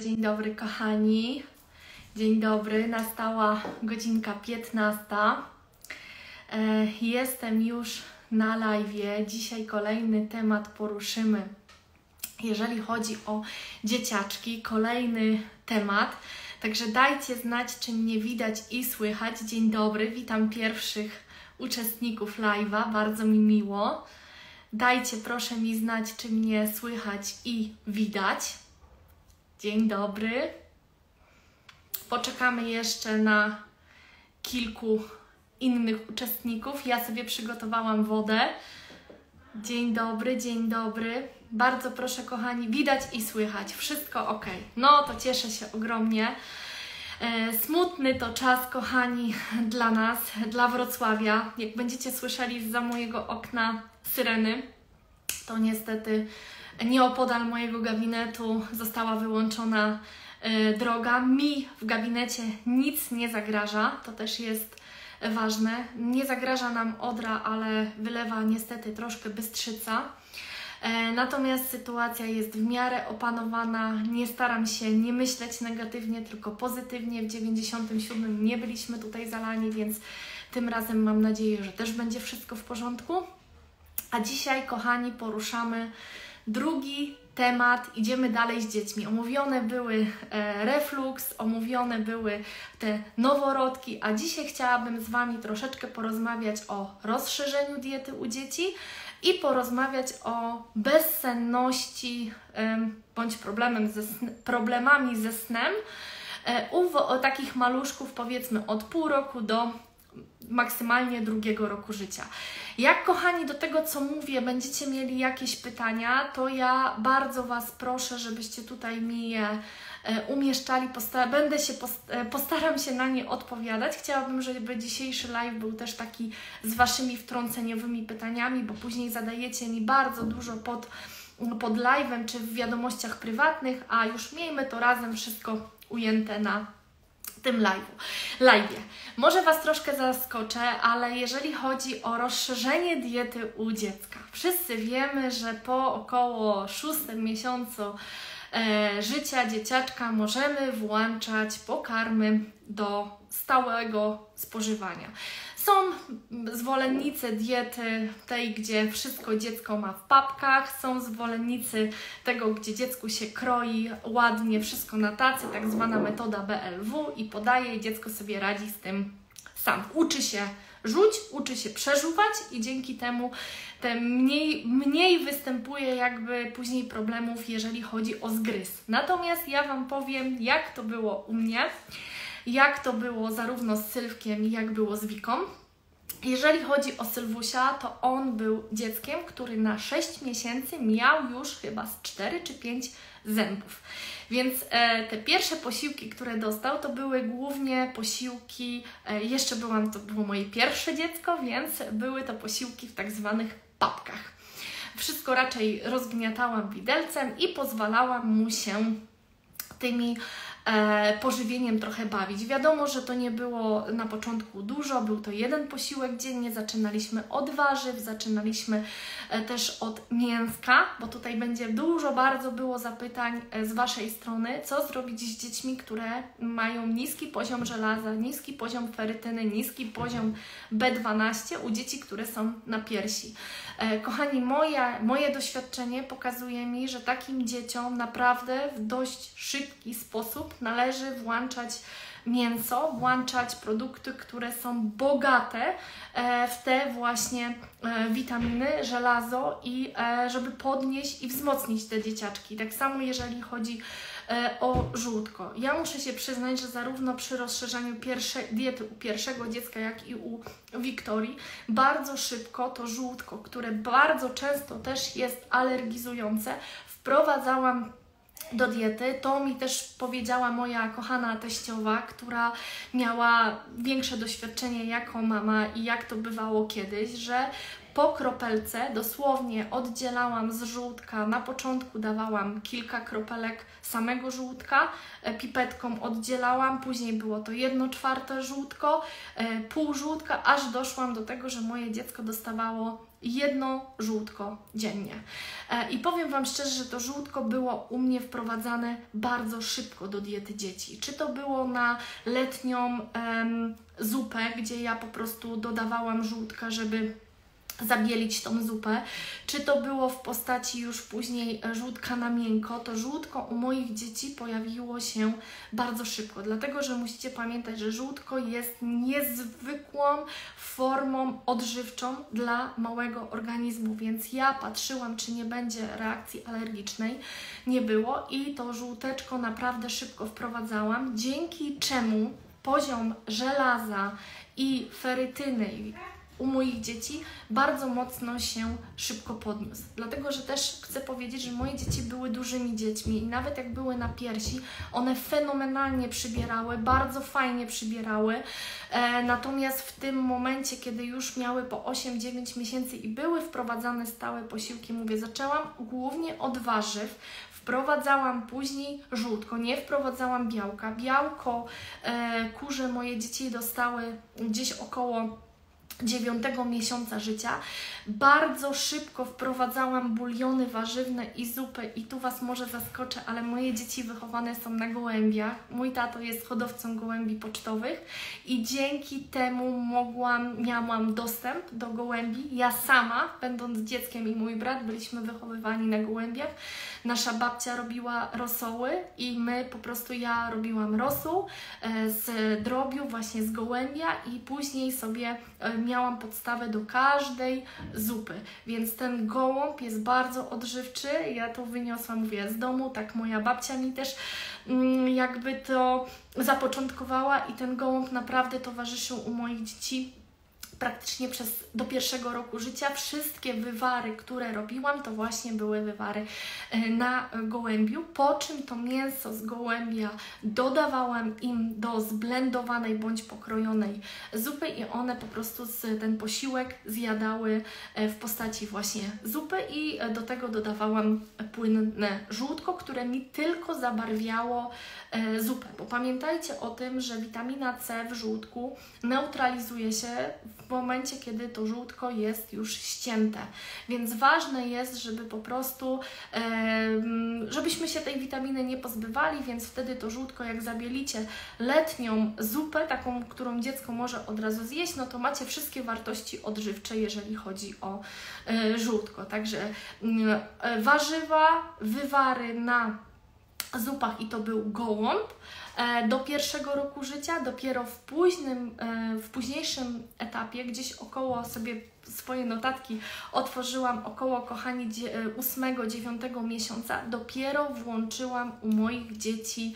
Dzień dobry, kochani. Dzień dobry, nastała godzinka 15. E, Jestem już na live. Dzisiaj kolejny temat poruszymy. Jeżeli chodzi o dzieciaczki, kolejny temat. Także dajcie znać, czy mnie widać i słychać. Dzień dobry, witam pierwszych uczestników live'a, bardzo mi miło. Dajcie proszę mi znać, czy mnie słychać i widać. Dzień dobry. Poczekamy jeszcze na kilku innych uczestników. Ja sobie przygotowałam wodę. Dzień dobry, dzień dobry. Bardzo proszę, kochani, widać i słychać. Wszystko ok. No to cieszę się ogromnie. E, Smutny to czas, kochani, dla nas, dla Wrocławia. Jak będziecie słyszeli za mojego okna syreny, to niestety nieopodal mojego gabinetu została wyłączona y, droga. Mi w gabinecie nic nie zagraża, to też jest ważne. Nie zagraża nam Odra, ale wylewa niestety troszkę Bystrzyca. E, Natomiast sytuacja jest w miarę opanowana. Nie staram się nie myśleć negatywnie, tylko pozytywnie. W 97 nie byliśmy tutaj zalani, więc tym razem mam nadzieję, że też będzie wszystko w porządku. A dzisiaj, kochani, poruszamy drugi temat. Idziemy dalej z dziećmi. Omówione były e, reflux, omówione były te noworodki, a dzisiaj chciałabym z Wami troszeczkę porozmawiać o rozszerzeniu diety u dzieci i porozmawiać o bezsenności em, bądź problemem ze sn- problemami ze snem e, u takich maluszków powiedzmy od pół roku do maksymalnie drugiego roku życia. Jak kochani do tego, co mówię, będziecie mieli jakieś pytania, to ja bardzo Was proszę, żebyście tutaj mi je e, umieszczali. Posta- będę się post- e, postaram się na nie odpowiadać. Chciałabym, żeby dzisiejszy live był też taki z Waszymi wtrąceniowymi pytaniami, bo później zadajecie mi bardzo dużo pod, pod live'em czy w wiadomościach prywatnych, a już miejmy to razem wszystko ujęte na tym. Live'ie. Może Was troszkę zaskoczę, ale jeżeli chodzi o rozszerzenie diety u dziecka, wszyscy wiemy, że po około szóstym miesiącu e, życia dzieciaczka możemy włączać pokarmy do stałego spożywania. Są zwolennicy diety tej, gdzie wszystko dziecko ma w papkach, są zwolennicy tego, gdzie dziecku się kroi ładnie wszystko na tacy, tak zwana metoda BLW i podaje i dziecko sobie radzi z tym sam. Uczy się rzuć, uczy się przeżuwać i dzięki temu te mniej, mniej występuje jakby później problemów, jeżeli chodzi o zgryz. Natomiast ja Wam powiem, jak to było u mnie jak to było zarówno z Sylwkiem, jak było z Wiką. Jeżeli chodzi o Sylwusia, to on był dzieckiem, który na 6 miesięcy miał już chyba z 4 czy 5 zębów. Więc e, te pierwsze posiłki, które dostał, to były głównie posiłki, e, jeszcze byłam, to było moje pierwsze dziecko, więc były to posiłki w tak zwanych papkach. Wszystko raczej rozgniatałam widelcem i pozwalałam mu się tymi pożywieniem trochę bawić. Wiadomo, że to nie było na początku dużo, był to jeden posiłek dziennie, zaczynaliśmy od warzyw, zaczynaliśmy e, też od mięska, bo tutaj będzie dużo, bardzo było zapytań e, z Waszej strony, co zrobić z dziećmi, które mają niski poziom żelaza, niski poziom ferytyny, niski poziom B12 u dzieci, które są na piersi. E, Kochani, moje, moje doświadczenie pokazuje mi, że takim dzieciom naprawdę w dość szybki sposób należy włączać mięso, włączać produkty, które są bogate e, w te właśnie e, witaminy, żelazo i żeby podnieść i wzmocnić te dzieciaczki. Tak samo jeżeli chodzi e, o żółtko. Ja muszę się przyznać, że zarówno przy rozszerzaniu pierwsze, diety u pierwszego dziecka, jak i u Wiktorii, bardzo szybko to żółtko, które bardzo często też jest alergizujące, wprowadzałam do diety. To mi też powiedziała moja kochana teściowa, która miała większe doświadczenie jako mama i jak to bywało kiedyś, że po kropelce dosłownie oddzielałam z żółtka. Na początku dawałam kilka kropelek samego żółtka, e, pipetką oddzielałam, później było to jedno czwarte żółtko, e, pół żółtka, aż doszłam do tego, że moje dziecko dostawało jedno żółtko dziennie. E, I powiem Wam szczerze, że to żółtko było u mnie wprowadzane bardzo szybko do diety dzieci. Czy to było na letnią em, zupę, gdzie ja po prostu dodawałam żółtka, żeby zabielić tą zupę, czy to było w postaci już później żółtka na miękko, to żółtko u moich dzieci pojawiło się bardzo szybko, dlatego że musicie pamiętać, że żółtko jest niezwykłą formą odżywczą dla małego organizmu, więc ja patrzyłam, czy nie będzie reakcji alergicznej, nie było i to żółteczko naprawdę szybko wprowadzałam, dzięki czemu poziom żelaza i ferytyny u moich dzieci bardzo mocno się szybko podniósł. Dlatego, że też chcę powiedzieć, że moje dzieci były dużymi dziećmi i nawet jak były na piersi, one fenomenalnie przybierały, bardzo fajnie przybierały. E, natomiast w tym momencie, kiedy już miały po 8-9 miesięcy i były wprowadzane stałe posiłki, mówię, zaczęłam głównie od warzyw, Wprowadzałam później żółtko, nie wprowadzałam białka. Białko e, kurze moje dzieci dostały gdzieś około dziewiątego miesiąca życia. Bardzo szybko wprowadzałam buliony warzywne i zupy i tu Was może zaskoczę, ale moje dzieci wychowane są na gołębiach. Mój tato jest hodowcą gołębi pocztowych i dzięki temu mogłam, miałam dostęp do gołębi. Ja sama, będąc dzieckiem i mój brat, byliśmy wychowywani na gołębiach. Nasza babcia robiła rosoły i my po prostu, ja robiłam rosół e, z drobiu, właśnie z gołębia i później sobie e, miałam podstawę do każdej zupy, więc ten gołąb jest bardzo odżywczy. Ja to wyniosłam, mówię, z domu, tak moja babcia mi też mm, jakby to zapoczątkowała i ten gołąb naprawdę towarzyszył u moich dzieci praktycznie przez do pierwszego roku życia wszystkie wywary, które robiłam, to właśnie były wywary e, na gołębiu, po czym to mięso z gołębia dodawałam im do zblendowanej bądź pokrojonej zupy i one po prostu z, ten posiłek zjadały e, w postaci właśnie zupy i e, do tego dodawałam płynne żółtko, które mi tylko zabarwiało zupę, bo pamiętajcie o tym, że witamina C w żółtku neutralizuje się w momencie, kiedy to żółtko jest już ścięte. Więc ważne jest, żeby po prostu, żebyśmy się tej witaminy nie pozbywali, więc wtedy to żółtko, jak zabielicie letnią zupę, taką, którą dziecko może od razu zjeść, no to macie wszystkie wartości odżywcze, jeżeli chodzi o e, żółtko. Także mm, e, warzywa, wywary na zupach i to był gołąb. E, do pierwszego roku życia, dopiero w późnym, e, w późniejszym etapie, gdzieś około sobie swoje notatki otworzyłam około, kochani, 8-9 e, miesiąca, dopiero włączyłam u moich dzieci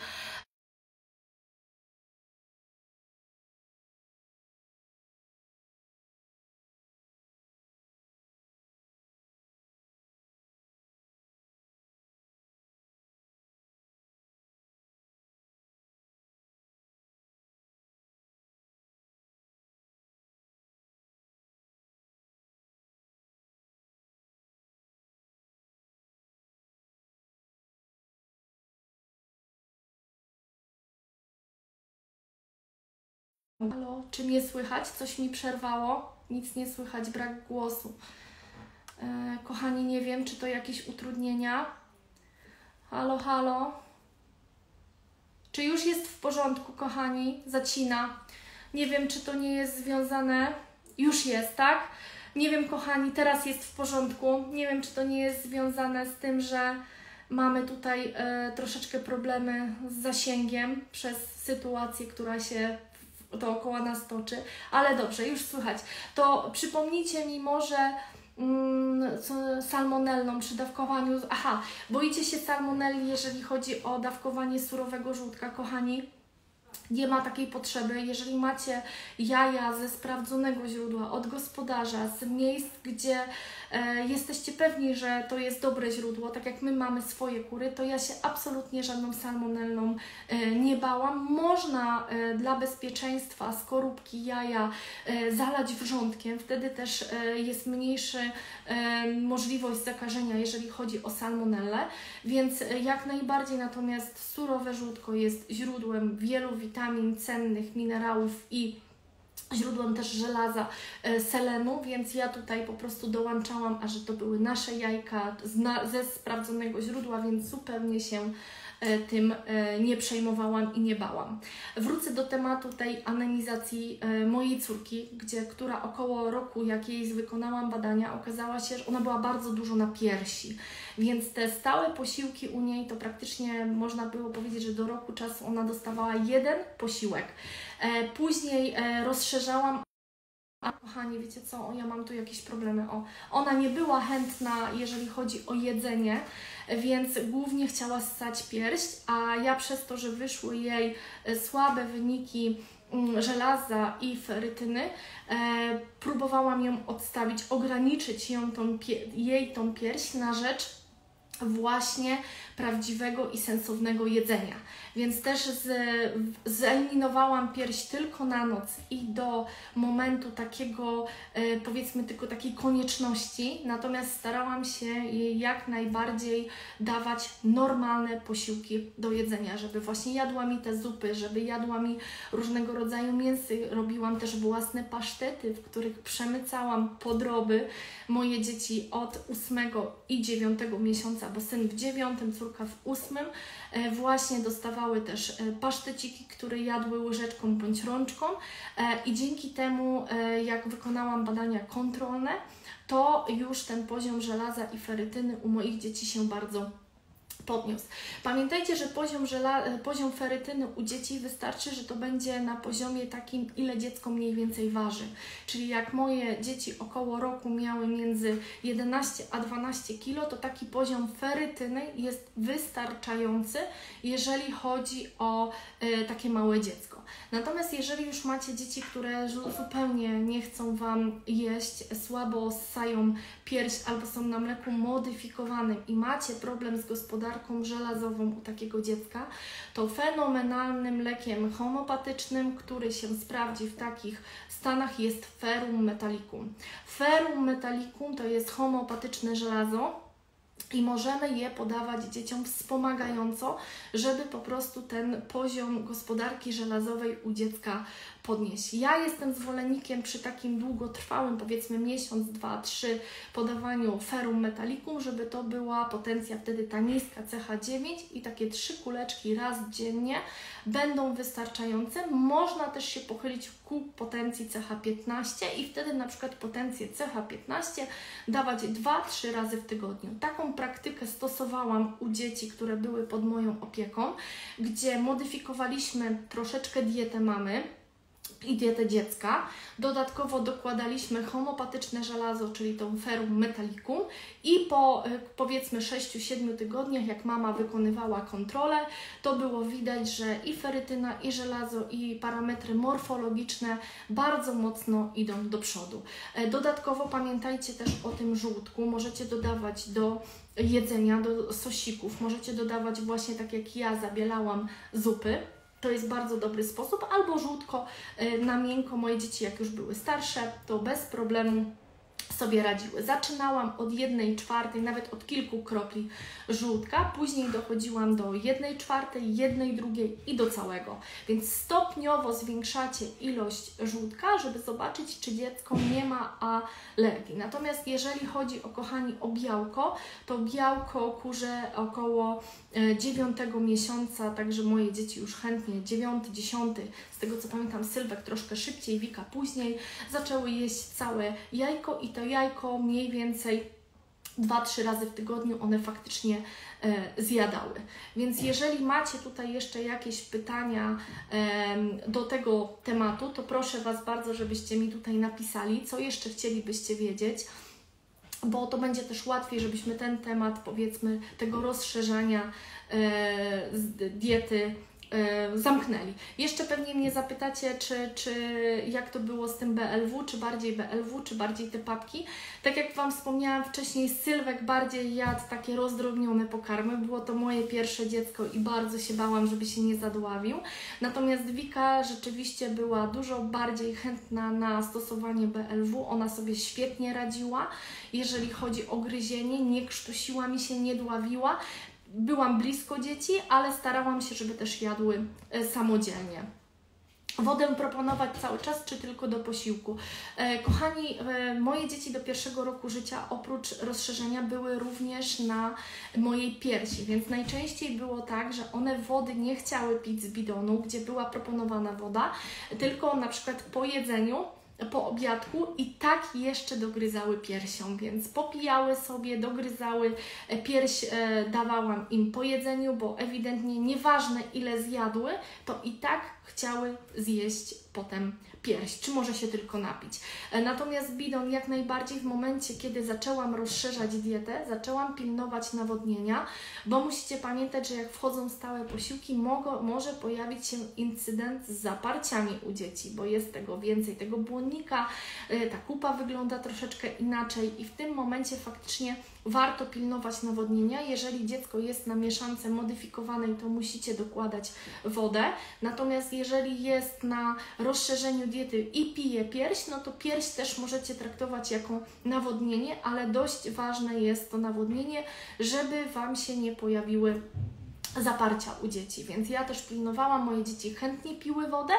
Halo, czy mnie słychać? Coś mi przerwało? Nic nie słychać, brak głosu. E, kochani, nie wiem, czy to jakieś utrudnienia. Halo, halo. Czy już jest w porządku, kochani? Zacina. Nie wiem, czy to nie jest związane. Już jest, tak? Nie wiem, kochani, teraz jest w porządku. Nie wiem, czy to nie jest związane z tym, że mamy tutaj e, troszeczkę problemy z zasięgiem przez sytuację, która się dookoła nas toczy, ale dobrze, już słychać. To przypomnijcie mi może mm, salmonellą przy dawkowaniu. Aha, boicie się salmonelli, jeżeli chodzi o dawkowanie surowego żółtka, kochani? nie ma takiej potrzeby. Jeżeli macie jaja ze sprawdzonego źródła, od gospodarza, z miejsc, gdzie jesteście pewni, że to jest dobre źródło, tak jak my mamy swoje kury, to ja się absolutnie żadną salmonellą e, nie bałam. Można e, dla bezpieczeństwa skorupki, jaja e, zalać wrzątkiem, wtedy też e, jest mniejsza e, możliwość zakażenia, jeżeli chodzi o salmonellę, więc jak najbardziej. Natomiast surowe żółtko jest źródłem wielu witamin, cennych minerałów i źródłem też żelaza, e, selenu, więc ja tutaj po prostu dołączałam, a że to były nasze jajka ze sprawdzonego źródła, więc zupełnie się tym e, nie przejmowałam i nie bałam. Wrócę do tematu tej anemizacji e, mojej córki, gdzie, która około roku, jak jej wykonałam badania, okazała się, że ona była bardzo dużo na piersi. Więc te stałe posiłki u niej to praktycznie można było powiedzieć, że do roku czasu ona dostawała jeden posiłek. Później rozszerzałam a kochani, wiecie co, ja mam tu jakieś problemy. O, ona nie była chętna, jeżeli chodzi o jedzenie, więc głównie chciała ssać pierś, a ja przez to, że wyszły jej e, słabe wyniki mm, żelaza i ferytyny, e, próbowałam ją odstawić, ograniczyć ją tą, jej tą pierś na rzecz właśnie prawdziwego i sensownego jedzenia. Więc też z, zeliminowałam pierś tylko na noc i do momentu takiego, e, powiedzmy, tylko takiej konieczności, natomiast starałam się jej jak najbardziej dawać normalne posiłki do jedzenia, żeby właśnie jadła mi te zupy, żeby jadła mi różnego rodzaju mięsy. Robiłam też własne pasztety, w których przemycałam podroby. Moje dzieci od 8 i 9 miesiąca, bo syn w 9, córka w 8, e, właśnie dostawały też e, paszteciki, które jadły łyżeczką bądź rączką e, i dzięki temu, jak wykonałam badania kontrolne, to już ten poziom żelaza i ferytyny u moich dzieci się bardzo podniósł. Pamiętajcie, że poziom, żela, poziom ferytyny u dzieci wystarczy, że to będzie na poziomie takim, ile dziecko mniej więcej waży. Czyli jak moje dzieci około roku miały między 11 a 12 kg, to taki poziom ferytyny jest wystarczający, jeżeli chodzi o y, takie małe dziecko. Natomiast jeżeli już macie dzieci, które zupełnie nie chcą Wam jeść, słabo ssają pierś albo są na mleku modyfikowanym i macie problem z gospodarką żelazową u takiego dziecka, to fenomenalnym lekiem homopatycznym, który się sprawdzi w takich stanach jest ferum metallicum. Ferum metallicum to jest homeopatyczne żelazo, i możemy je podawać dzieciom wspomagająco, żeby po prostu ten poziom gospodarki żelazowej u dziecka podnieść. Ja jestem zwolennikiem przy takim długotrwałym, powiedzmy miesiąc, dwa, trzy podawaniu ferum metallicum, żeby to była potencja wtedy ta niska CH9 i takie trzy kuleczki raz dziennie będą wystarczające. Można też się pochylić ku potencji CH15 i wtedy na przykład potencję CH15 dawać 2-3 razy w tygodniu. Taką praktykę stosowałam u dzieci, które były pod moją opieką, gdzie modyfikowaliśmy troszeczkę dietę mamy, i dietę dziecka. Dodatkowo dokładaliśmy homopatyczne żelazo, czyli tą ferum metallicum i po e, powiedzmy 6-7 tygodniach, jak mama wykonywała kontrolę, to było widać, że i ferytyna, i żelazo, i parametry morfologiczne bardzo mocno idą do przodu. E, dodatkowo pamiętajcie też o tym żółtku. Możecie dodawać do jedzenia, do sosików, możecie dodawać właśnie tak jak ja zabielałam zupy to jest bardzo dobry sposób, albo żółtko y, na miękko. Moje dzieci, jak już były starsze, to bez problemu sobie radziły. Zaczynałam od jednej czwartej, nawet od kilku kropli żółtka, później dochodziłam do jednej czwartej, jednej drugiej i do całego. Więc stopniowo zwiększacie ilość żółtka, żeby zobaczyć, czy dziecko nie ma alergii. Natomiast jeżeli chodzi o, kochani, o białko, to białko kurze około 9 e, miesiąca, także moje dzieci już chętnie 9, 10, z tego co pamiętam, Sylwek troszkę szybciej, Wika później, zaczęły jeść całe jajko i to jajko mniej więcej 2-3 razy w tygodniu one faktycznie e, zjadały. Więc jeżeli macie tutaj jeszcze jakieś pytania e, do tego tematu, to proszę Was bardzo, żebyście mi tutaj napisali, co jeszcze chcielibyście wiedzieć bo to będzie też łatwiej, żebyśmy ten temat, powiedzmy, tego rozszerzania e, diety zamknęli. Jeszcze pewnie mnie zapytacie, czy, czy jak to było z tym BLW, czy bardziej BLW, czy bardziej te papki. Tak jak Wam wspomniałam wcześniej, Sylwek bardziej jadł takie rozdrobnione pokarmy. Było to moje pierwsze dziecko i bardzo się bałam, żeby się nie zadławił. Natomiast Wika rzeczywiście była dużo bardziej chętna na stosowanie BLW. Ona sobie świetnie radziła, jeżeli chodzi o gryzienie, nie krztusiła mi się, nie dławiła byłam blisko dzieci, ale starałam się, żeby też jadły e, samodzielnie. wodę proponować cały czas, czy tylko do posiłku. E, kochani, e, moje dzieci do pierwszego roku życia oprócz rozszerzenia były również na mojej piersi, więc najczęściej było tak, że one wody nie chciały pić z bidonu, gdzie była proponowana woda, tylko na przykład po jedzeniu po obiadku i tak jeszcze dogryzały piersią, więc popijały sobie, dogryzały. E, pierś, e, dawałam im po jedzeniu, bo ewidentnie nieważne ile zjadły, to i tak chciały zjeść potem pierś, czy może się tylko napić. E, natomiast bidon jak najbardziej w momencie, kiedy zaczęłam rozszerzać dietę, zaczęłam pilnować nawodnienia, bo musicie pamiętać, że jak wchodzą stałe posiłki, może pojawić się incydent z zaparciami u dzieci, bo jest tego więcej, tego błonnika, e, ta kupa wygląda troszeczkę inaczej i w tym momencie faktycznie warto pilnować nawodnienia. Jeżeli dziecko jest na mieszance modyfikowanej, to musicie dokładać wodę. Natomiast jeżeli jest na rozszerzeniu diety i pije pierś, no to pierś też możecie traktować jako nawodnienie, ale dość ważne jest to nawodnienie, żeby Wam się nie pojawiły zaparcia u dzieci. Więc ja też pilnowałam, moje dzieci chętnie piły wodę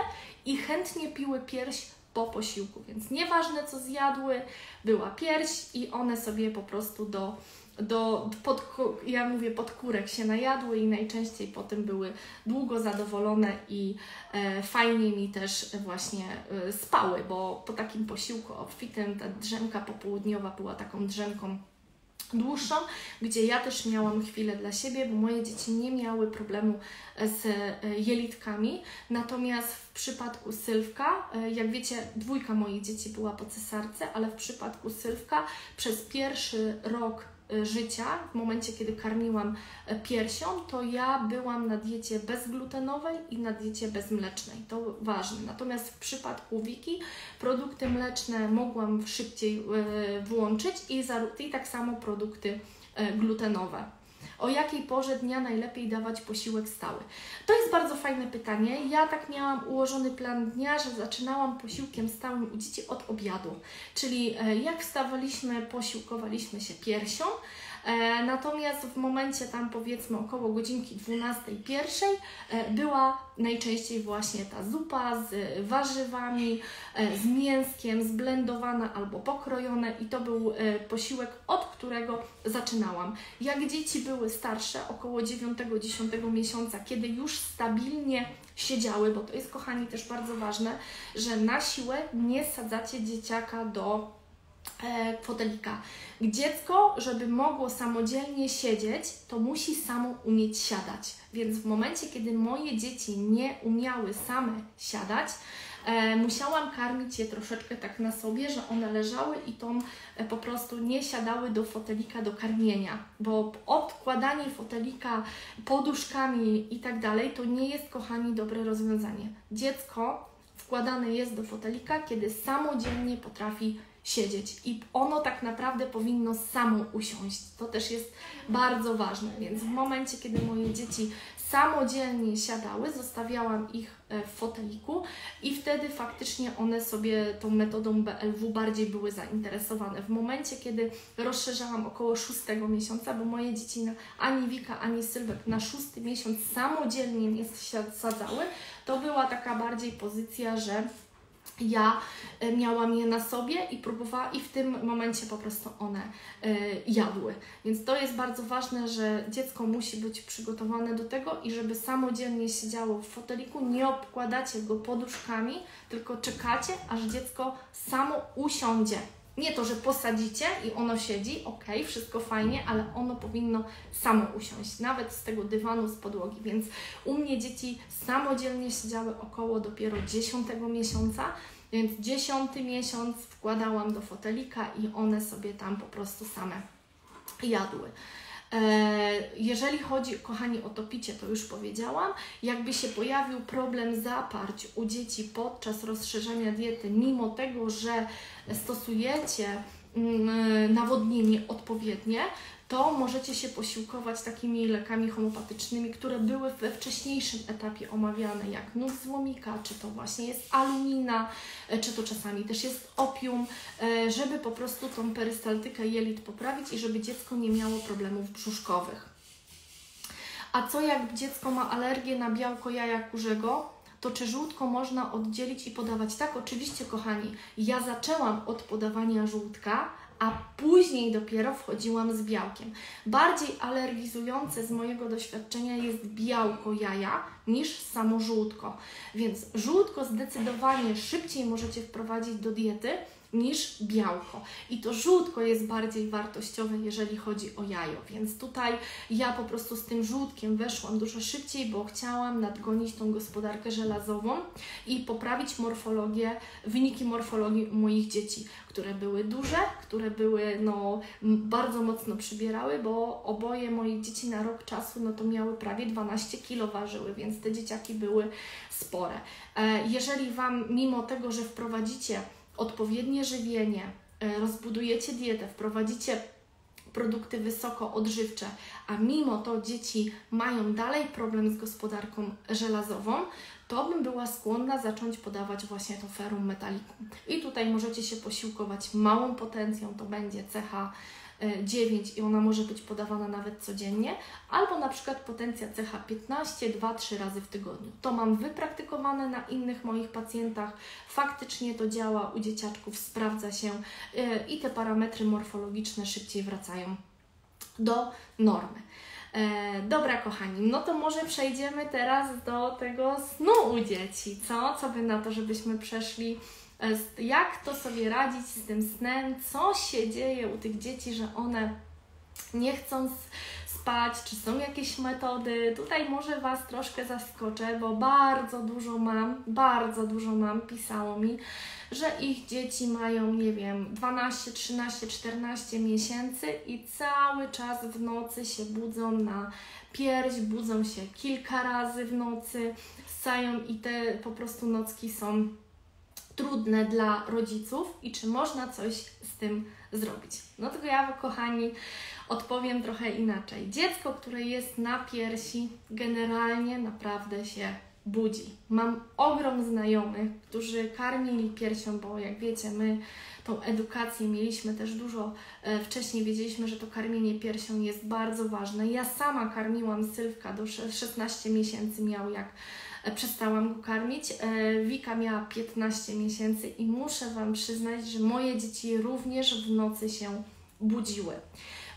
i chętnie piły pierś po posiłku, więc nieważne co zjadły, była pierś i one sobie po prostu do, do pod, ja mówię podkórek się najadły i najczęściej potem były długo zadowolone i e, fajnie mi też właśnie e, spały, bo po takim posiłku obfitym ta drzemka popołudniowa była taką drzemką dłuższą, gdzie ja też miałam chwilę dla siebie, bo moje dzieci nie miały problemu z e, jelitkami. Natomiast w przypadku Sylwka, e, jak wiecie, dwójka moich dzieci była po cesarce, ale w przypadku Sylwka przez pierwszy rok życia, w momencie kiedy karmiłam e, piersią, to ja byłam na diecie bezglutenowej i na diecie bezmlecznej. To ważne. Natomiast w przypadku Wiki produkty mleczne mogłam szybciej e, włączyć i, i tak samo produkty e, glutenowe o jakiej porze dnia najlepiej dawać posiłek stały? To jest bardzo fajne pytanie. Ja tak miałam ułożony plan dnia, że zaczynałam posiłkiem stałym u dzieci od obiadu. Czyli jak wstawaliśmy, posiłkowaliśmy się piersią, E, natomiast w momencie tam powiedzmy około godzinki 12-1 e, była najczęściej właśnie ta zupa z warzywami, e, z mięskiem, zblendowana albo pokrojone i to był posiłek, od którego zaczynałam. Jak dzieci były starsze, około 9-10 miesiąca, kiedy już stabilnie siedziały, bo to jest kochani też bardzo ważne, że na siłę nie sadzacie dzieciaka do e, fotelika. Dziecko, żeby mogło samodzielnie siedzieć, to musi samo umieć siadać. Więc w momencie, kiedy moje dzieci nie umiały same siadać, e, musiałam karmić je troszeczkę tak na sobie, że one leżały i tą e, po prostu nie siadały do fotelika do karmienia, bo odkładanie fotelika poduszkami i tak dalej to nie jest, kochani, dobre rozwiązanie. Dziecko wkładane jest do fotelika, kiedy samodzielnie potrafi siedzieć i ono tak naprawdę powinno samo usiąść. To też jest bardzo ważne, więc w momencie, kiedy moje dzieci samodzielnie siadały, zostawiałam ich e, w foteliku i wtedy faktycznie one sobie tą metodą BLW bardziej były zainteresowane. W momencie, kiedy rozszerzałam około szóstego miesiąca, bo moje dzieci ani Wika, ani Sylwek na szósty miesiąc samodzielnie nie sadzały, to była taka bardziej pozycja, że ja e, miałam je na sobie i próbowałam, i w tym momencie po prostu one y, jadły. Więc to jest bardzo ważne, że dziecko musi być przygotowane do tego i żeby samodzielnie siedziało w foteliku, nie obkładacie go poduszkami, tylko czekacie, aż dziecko samo usiądzie. Nie to, że posadzicie i ono siedzi, ok, wszystko fajnie, ale ono powinno samo usiąść, nawet z tego dywanu, z podłogi. Więc u mnie dzieci samodzielnie siedziały około dopiero 10 miesiąca, więc 10 miesiąc wkładałam do fotelika i one sobie tam po prostu same jadły. E, jeżeli chodzi, kochani, o to picie, to już powiedziałam. Jakby się pojawił problem zaparć u dzieci podczas rozszerzenia diety, mimo tego, że stosujecie mm, nawodnienie odpowiednie, to możecie się posiłkować takimi lekami homopatycznymi, które były we wcześniejszym etapie omawiane, jak nóż złomika, czy to właśnie jest alumina, e, czy to czasami też jest opium, e, żeby po prostu tą perystaltykę jelit poprawić i żeby dziecko nie miało problemów brzuszkowych. A co jak dziecko ma alergię na białko jaja kurzego? to czy żółtko można oddzielić i podawać? Tak, oczywiście, kochani. Ja zaczęłam od podawania żółtka, a później dopiero wchodziłam z białkiem. Bardziej alergizujące z mojego doświadczenia jest białko jaja niż samo żółtko. Więc żółtko zdecydowanie szybciej możecie wprowadzić do diety niż białko. I to żółtko jest bardziej wartościowe, jeżeli chodzi o jajo. Więc tutaj ja po prostu z tym żółtkiem weszłam dużo szybciej, bo chciałam nadgonić tą gospodarkę żelazową i poprawić morfologię, wyniki morfologii moich dzieci, które były duże, które były no, bardzo mocno przybierały, bo oboje moich dzieci na rok czasu no to miały prawie 12 kg ważyły, więc te dzieciaki były spore. E, jeżeli Wam mimo tego, że wprowadzicie odpowiednie żywienie, e, rozbudujecie dietę, wprowadzicie produkty wysoko odżywcze, a mimo to dzieci mają dalej problem z gospodarką żelazową, to bym była skłonna zacząć podawać właśnie to ferum metalikum. I tutaj możecie się posiłkować małą potencją, to będzie cecha 9 i ona może być podawana nawet codziennie, albo na przykład potencja CH15 2-3 razy w tygodniu. To mam wypraktykowane na innych moich pacjentach, faktycznie to działa u dzieciaczków, sprawdza się y, i te parametry morfologiczne szybciej wracają do normy. E, dobra, kochani, no to może przejdziemy teraz do tego snu u dzieci. Co? Co by na to, żebyśmy przeszli jak to sobie radzić z tym snem, co się dzieje u tych dzieci, że one nie chcą spać, czy są jakieś metody. Tutaj może Was troszkę zaskoczę, bo bardzo dużo mam, bardzo dużo mam, pisało mi, że ich dzieci mają, nie wiem, 12, 13, 14 miesięcy i cały czas w nocy się budzą na pierś, budzą się kilka razy w nocy, ssają i te po prostu nocki są trudne dla rodziców i czy można coś z tym zrobić. No tylko ja, kochani, odpowiem trochę inaczej. Dziecko, które jest na piersi, generalnie naprawdę się budzi. Mam ogrom znajomych, którzy karmili piersią, bo jak wiecie, my tą edukację mieliśmy też dużo e, wcześniej, wiedzieliśmy, że to karmienie piersią jest bardzo ważne. Ja sama karmiłam Sylwka do 16 miesięcy miał, jak przestałam go karmić. E, Wika miała 15 miesięcy i muszę Wam przyznać, że moje dzieci również w nocy się budziły.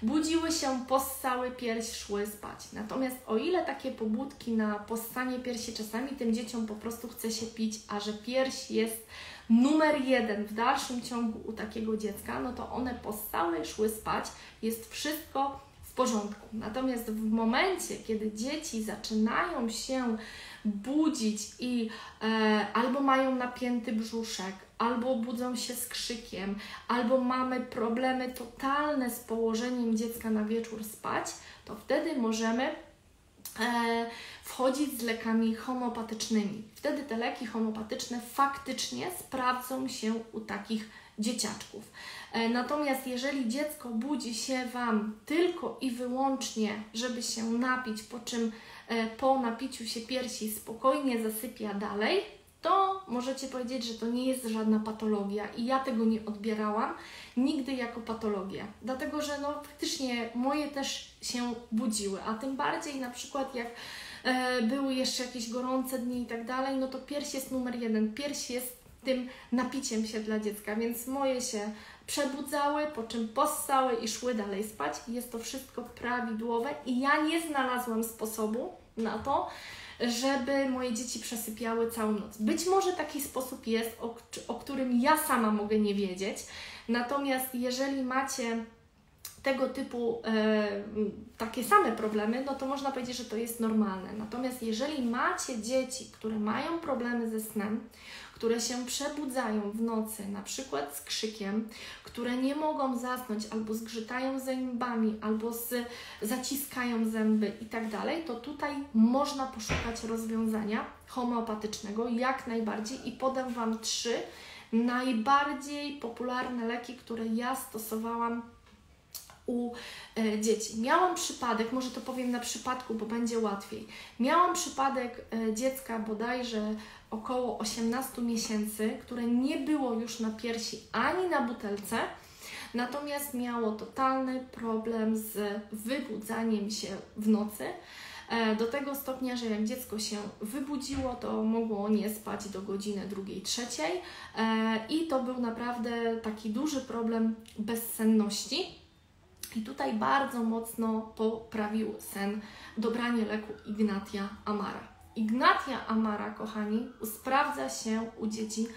Budziły się, possały pierś, szły spać. Natomiast o ile takie pobudki na possanie piersi czasami tym dzieciom po prostu chce się pić, a że pierś jest numer jeden w dalszym ciągu u takiego dziecka, no to one possały, szły spać, jest wszystko w porządku. Natomiast w momencie, kiedy dzieci zaczynają się budzić i e, albo mają napięty brzuszek, albo budzą się z krzykiem, albo mamy problemy totalne z położeniem dziecka na wieczór spać, to wtedy możemy e, wchodzić z lekami homeopatycznymi. Wtedy te leki homeopatyczne faktycznie sprawdzą się u takich dzieciaczków. E, natomiast jeżeli dziecko budzi się Wam tylko i wyłącznie, żeby się napić, po czym E, po napiciu się piersi spokojnie zasypia dalej, to możecie powiedzieć, że to nie jest żadna patologia i ja tego nie odbierałam nigdy jako patologię, dlatego że no faktycznie moje też się budziły, a tym bardziej na przykład jak e, były jeszcze jakieś gorące dni i tak dalej, no to pierś jest numer jeden, pierś jest tym napiciem się dla dziecka, więc moje się przebudzały, po czym possały i szły dalej spać. Jest to wszystko prawidłowe i ja nie znalazłam sposobu na to, żeby moje dzieci przesypiały całą noc. Być może taki sposób jest, o, o którym ja sama mogę nie wiedzieć, natomiast jeżeli macie tego typu e, takie same problemy, no to można powiedzieć, że to jest normalne. Natomiast jeżeli macie dzieci, które mają problemy ze snem, które się przebudzają w nocy, na przykład z krzykiem, które nie mogą zasnąć albo zgrzytają zębami, albo z, zaciskają zęby i tak to tutaj można poszukać rozwiązania homeopatycznego jak najbardziej i podam Wam trzy najbardziej popularne leki, które ja stosowałam u e, dzieci. Miałam przypadek, może to powiem na przypadku, bo będzie łatwiej. Miałam przypadek e, dziecka bodajże około 18 miesięcy, które nie było już na piersi ani na butelce, natomiast miało totalny problem z wybudzaniem się w nocy. e, do tego stopnia, że jak dziecko się wybudziło, to mogło nie spać do godziny drugiej, trzeciej e, i to był naprawdę taki duży problem bezsenności. I tutaj bardzo mocno poprawił sen dobranie leku Ignatia Amara. Ignatia Amara, kochani, sprawdza się u dzieci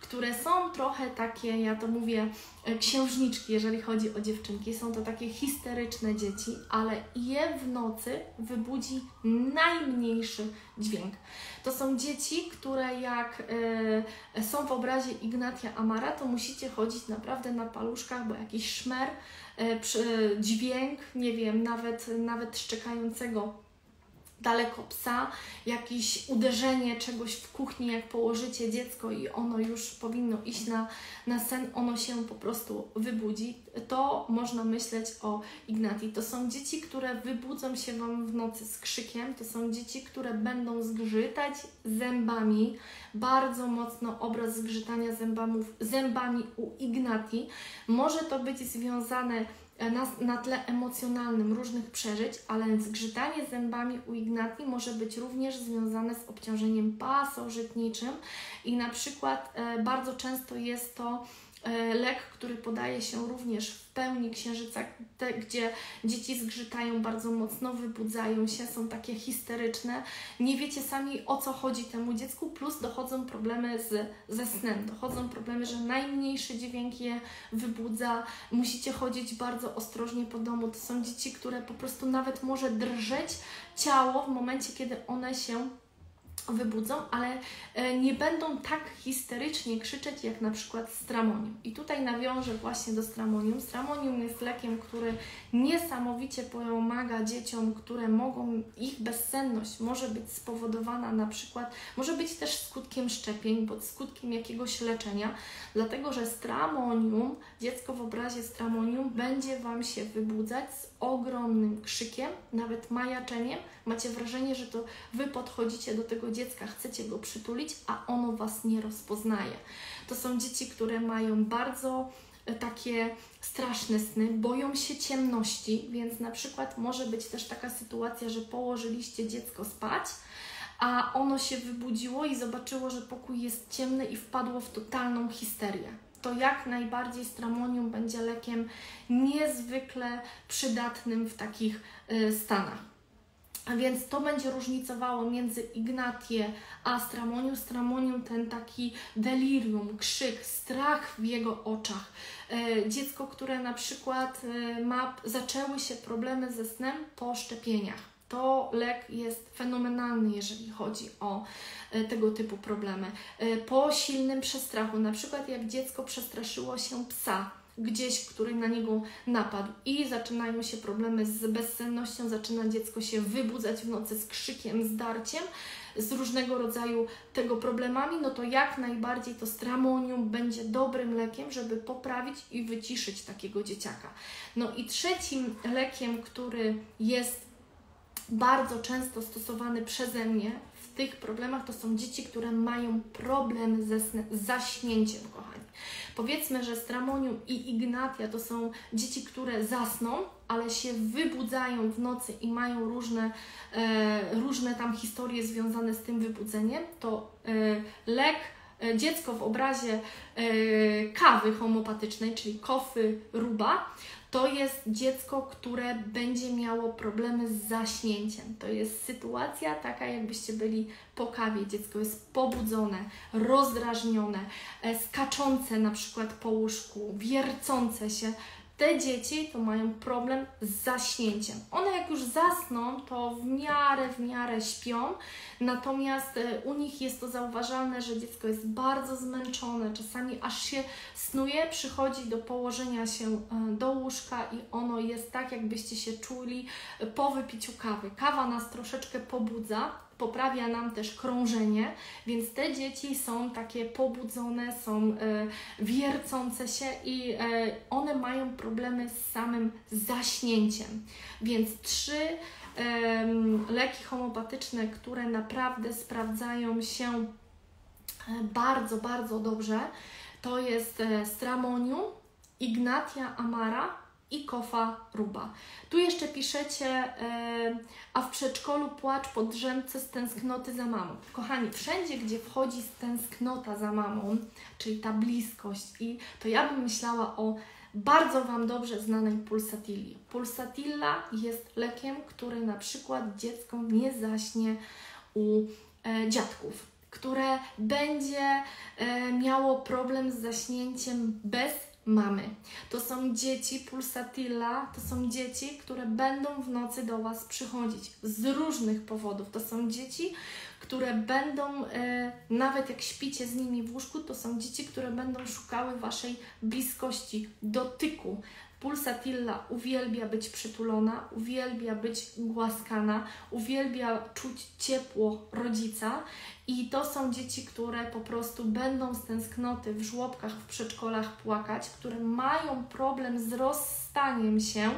które są trochę takie, ja to mówię, e, księżniczki, jeżeli chodzi o dziewczynki. Są to takie histeryczne dzieci, ale je w nocy wybudzi najmniejszy dźwięk. To są dzieci, które jak y, są w obrazie Ignatia Amara, to musicie chodzić naprawdę na paluszkach, bo jakiś szmer, y, dźwięk, nie wiem, nawet, nawet szczekającego daleko psa, jakieś uderzenie czegoś w kuchni, jak położycie dziecko i ono już powinno iść na, na sen, ono się po prostu wybudzi. To można myśleć o Ignati. To są dzieci, które wybudzą się Wam w nocy z krzykiem, to są dzieci, które będą zgrzytać zębami. Bardzo mocno obraz zgrzytania zębami, u Ignati. Może to być związane na, na tle emocjonalnym różnych przeżyć, ale zgrzytanie zębami u Ignati może być również związane z obciążeniem pasożytniczym i na przykład e, bardzo często jest to E, lek, który podaje się również w pełni księżyca, te, gdzie dzieci zgrzytają bardzo mocno, wybudzają się, są takie histeryczne, nie wiecie sami o co chodzi temu dziecku, plus dochodzą problemy z, ze snem, dochodzą problemy, że najmniejszy dźwięk je wybudza, musicie chodzić bardzo ostrożnie po domu, to są dzieci, które po prostu nawet może drżeć ciało w momencie, kiedy one się wybudzą, ale e, nie będą tak histerycznie krzyczeć jak na przykład stramonium. I tutaj nawiążę właśnie do stramonium. Stramonium jest lekiem, który niesamowicie pomaga dzieciom, które mogą, ich bezsenność może być spowodowana na przykład, może być też skutkiem szczepień, bądź skutkiem jakiegoś leczenia, dlatego że stramonium, dziecko w obrazie stramonium będzie Wam się wybudzać z ogromnym krzykiem, nawet majaczeniem. Macie wrażenie, że to Wy podchodzicie do tego dziecka, chcecie go przytulić, a ono Was nie rozpoznaje. To są dzieci, które mają bardzo e, takie straszne sny, boją się ciemności, więc na przykład może być też taka sytuacja, że położyliście dziecko spać, a ono się wybudziło i zobaczyło, że pokój jest ciemny i wpadło w totalną histerię. To jak najbardziej stramonium będzie lekiem niezwykle przydatnym w takich y, stanach. A więc to będzie różnicowało między Ignatie a Stramonium. Stramonium ten taki delirium, krzyk, strach w jego oczach. E, dziecko, które na przykład e, ma, zaczęły się problemy ze snem po szczepieniach. To lek jest fenomenalny, jeżeli chodzi o e, tego typu problemy. Po silnym przestrachu, na przykład jak dziecko przestraszyło się psa, gdzieś, który na niego napadł i zaczynają się problemy z bezsennością, zaczyna dziecko się wybudzać w nocy z krzykiem, z darciem, z różnego rodzaju tego problemami, no to jak najbardziej to stramonium będzie dobrym lekiem, żeby poprawić i wyciszyć takiego dzieciaka. No i trzecim lekiem, który jest bardzo często stosowany przeze mnie w tych problemach, to są dzieci, które mają problem ze zaśnięciem, kochani. Powiedzmy, że Stramonium i Ignatia to są dzieci, które zasną, ale się wybudzają w nocy i mają różne, e, różne tam historie związane z tym wybudzeniem, to e, lek e, dziecko w obrazie e, kawy homopatycznej, czyli kofy ruba, to jest dziecko, które będzie miało problemy z zaśnięciem. To jest sytuacja taka, jakbyście byli po kawie. Dziecko jest pobudzone, rozdrażnione, e, skaczące na przykład po łóżku, wiercące się. Te dzieci to mają problem z zaśnięciem. One jak już zasną, to w miarę, w miarę śpią, natomiast e, u nich jest to zauważalne, że dziecko jest bardzo zmęczone, czasami aż się snuje, przychodzi do położenia się e, do łóżka i ono jest tak, jakbyście się czuli po wypiciu kawy. Kawa nas troszeczkę pobudza, poprawia nam też krążenie, więc te dzieci są takie pobudzone, są e, wiercące się i e, one mają problemy z samym zaśnięciem. Więc trzy leki homopatyczne, które naprawdę sprawdzają się e, bardzo, bardzo dobrze, to jest stramonium, ignatia amara i kofa ruba. Tu jeszcze piszecie, e, a w przedszkolu płacz po drzemce z tęsknoty za mamą. Kochani, wszędzie, gdzie wchodzi tęsknota za mamą, czyli ta bliskość, i to ja bym myślała o bardzo Wam dobrze znanej pulsatilli. Pulsatilla jest lekiem, który na przykład dziecko nie zaśnie u e, dziadków, które będzie e, miało problem z zaśnięciem bez mamy. To są dzieci pulsatilla, to są dzieci, które będą w nocy do Was przychodzić z różnych powodów. To są dzieci, które będą, e, nawet jak śpicie z nimi w łóżku, to są dzieci, które będą szukały Waszej bliskości, dotyku. Pulsatilla uwielbia być przytulona, uwielbia być głaskana, uwielbia czuć ciepło rodzica i to są dzieci, które po prostu będą z tęsknoty w żłobkach, w przedszkolach płakać, które mają problem z rozstaniem się.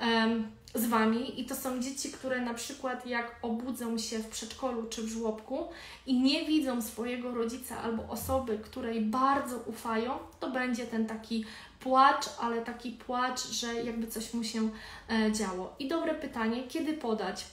Um, z Wami i to są dzieci, które na przykład jak obudzą się w przedszkolu czy w żłobku i nie widzą swojego rodzica albo osoby, której bardzo ufają, to będzie ten taki płacz, ale taki płacz, że jakby coś mu się e, działo. I dobre pytanie, kiedy podać?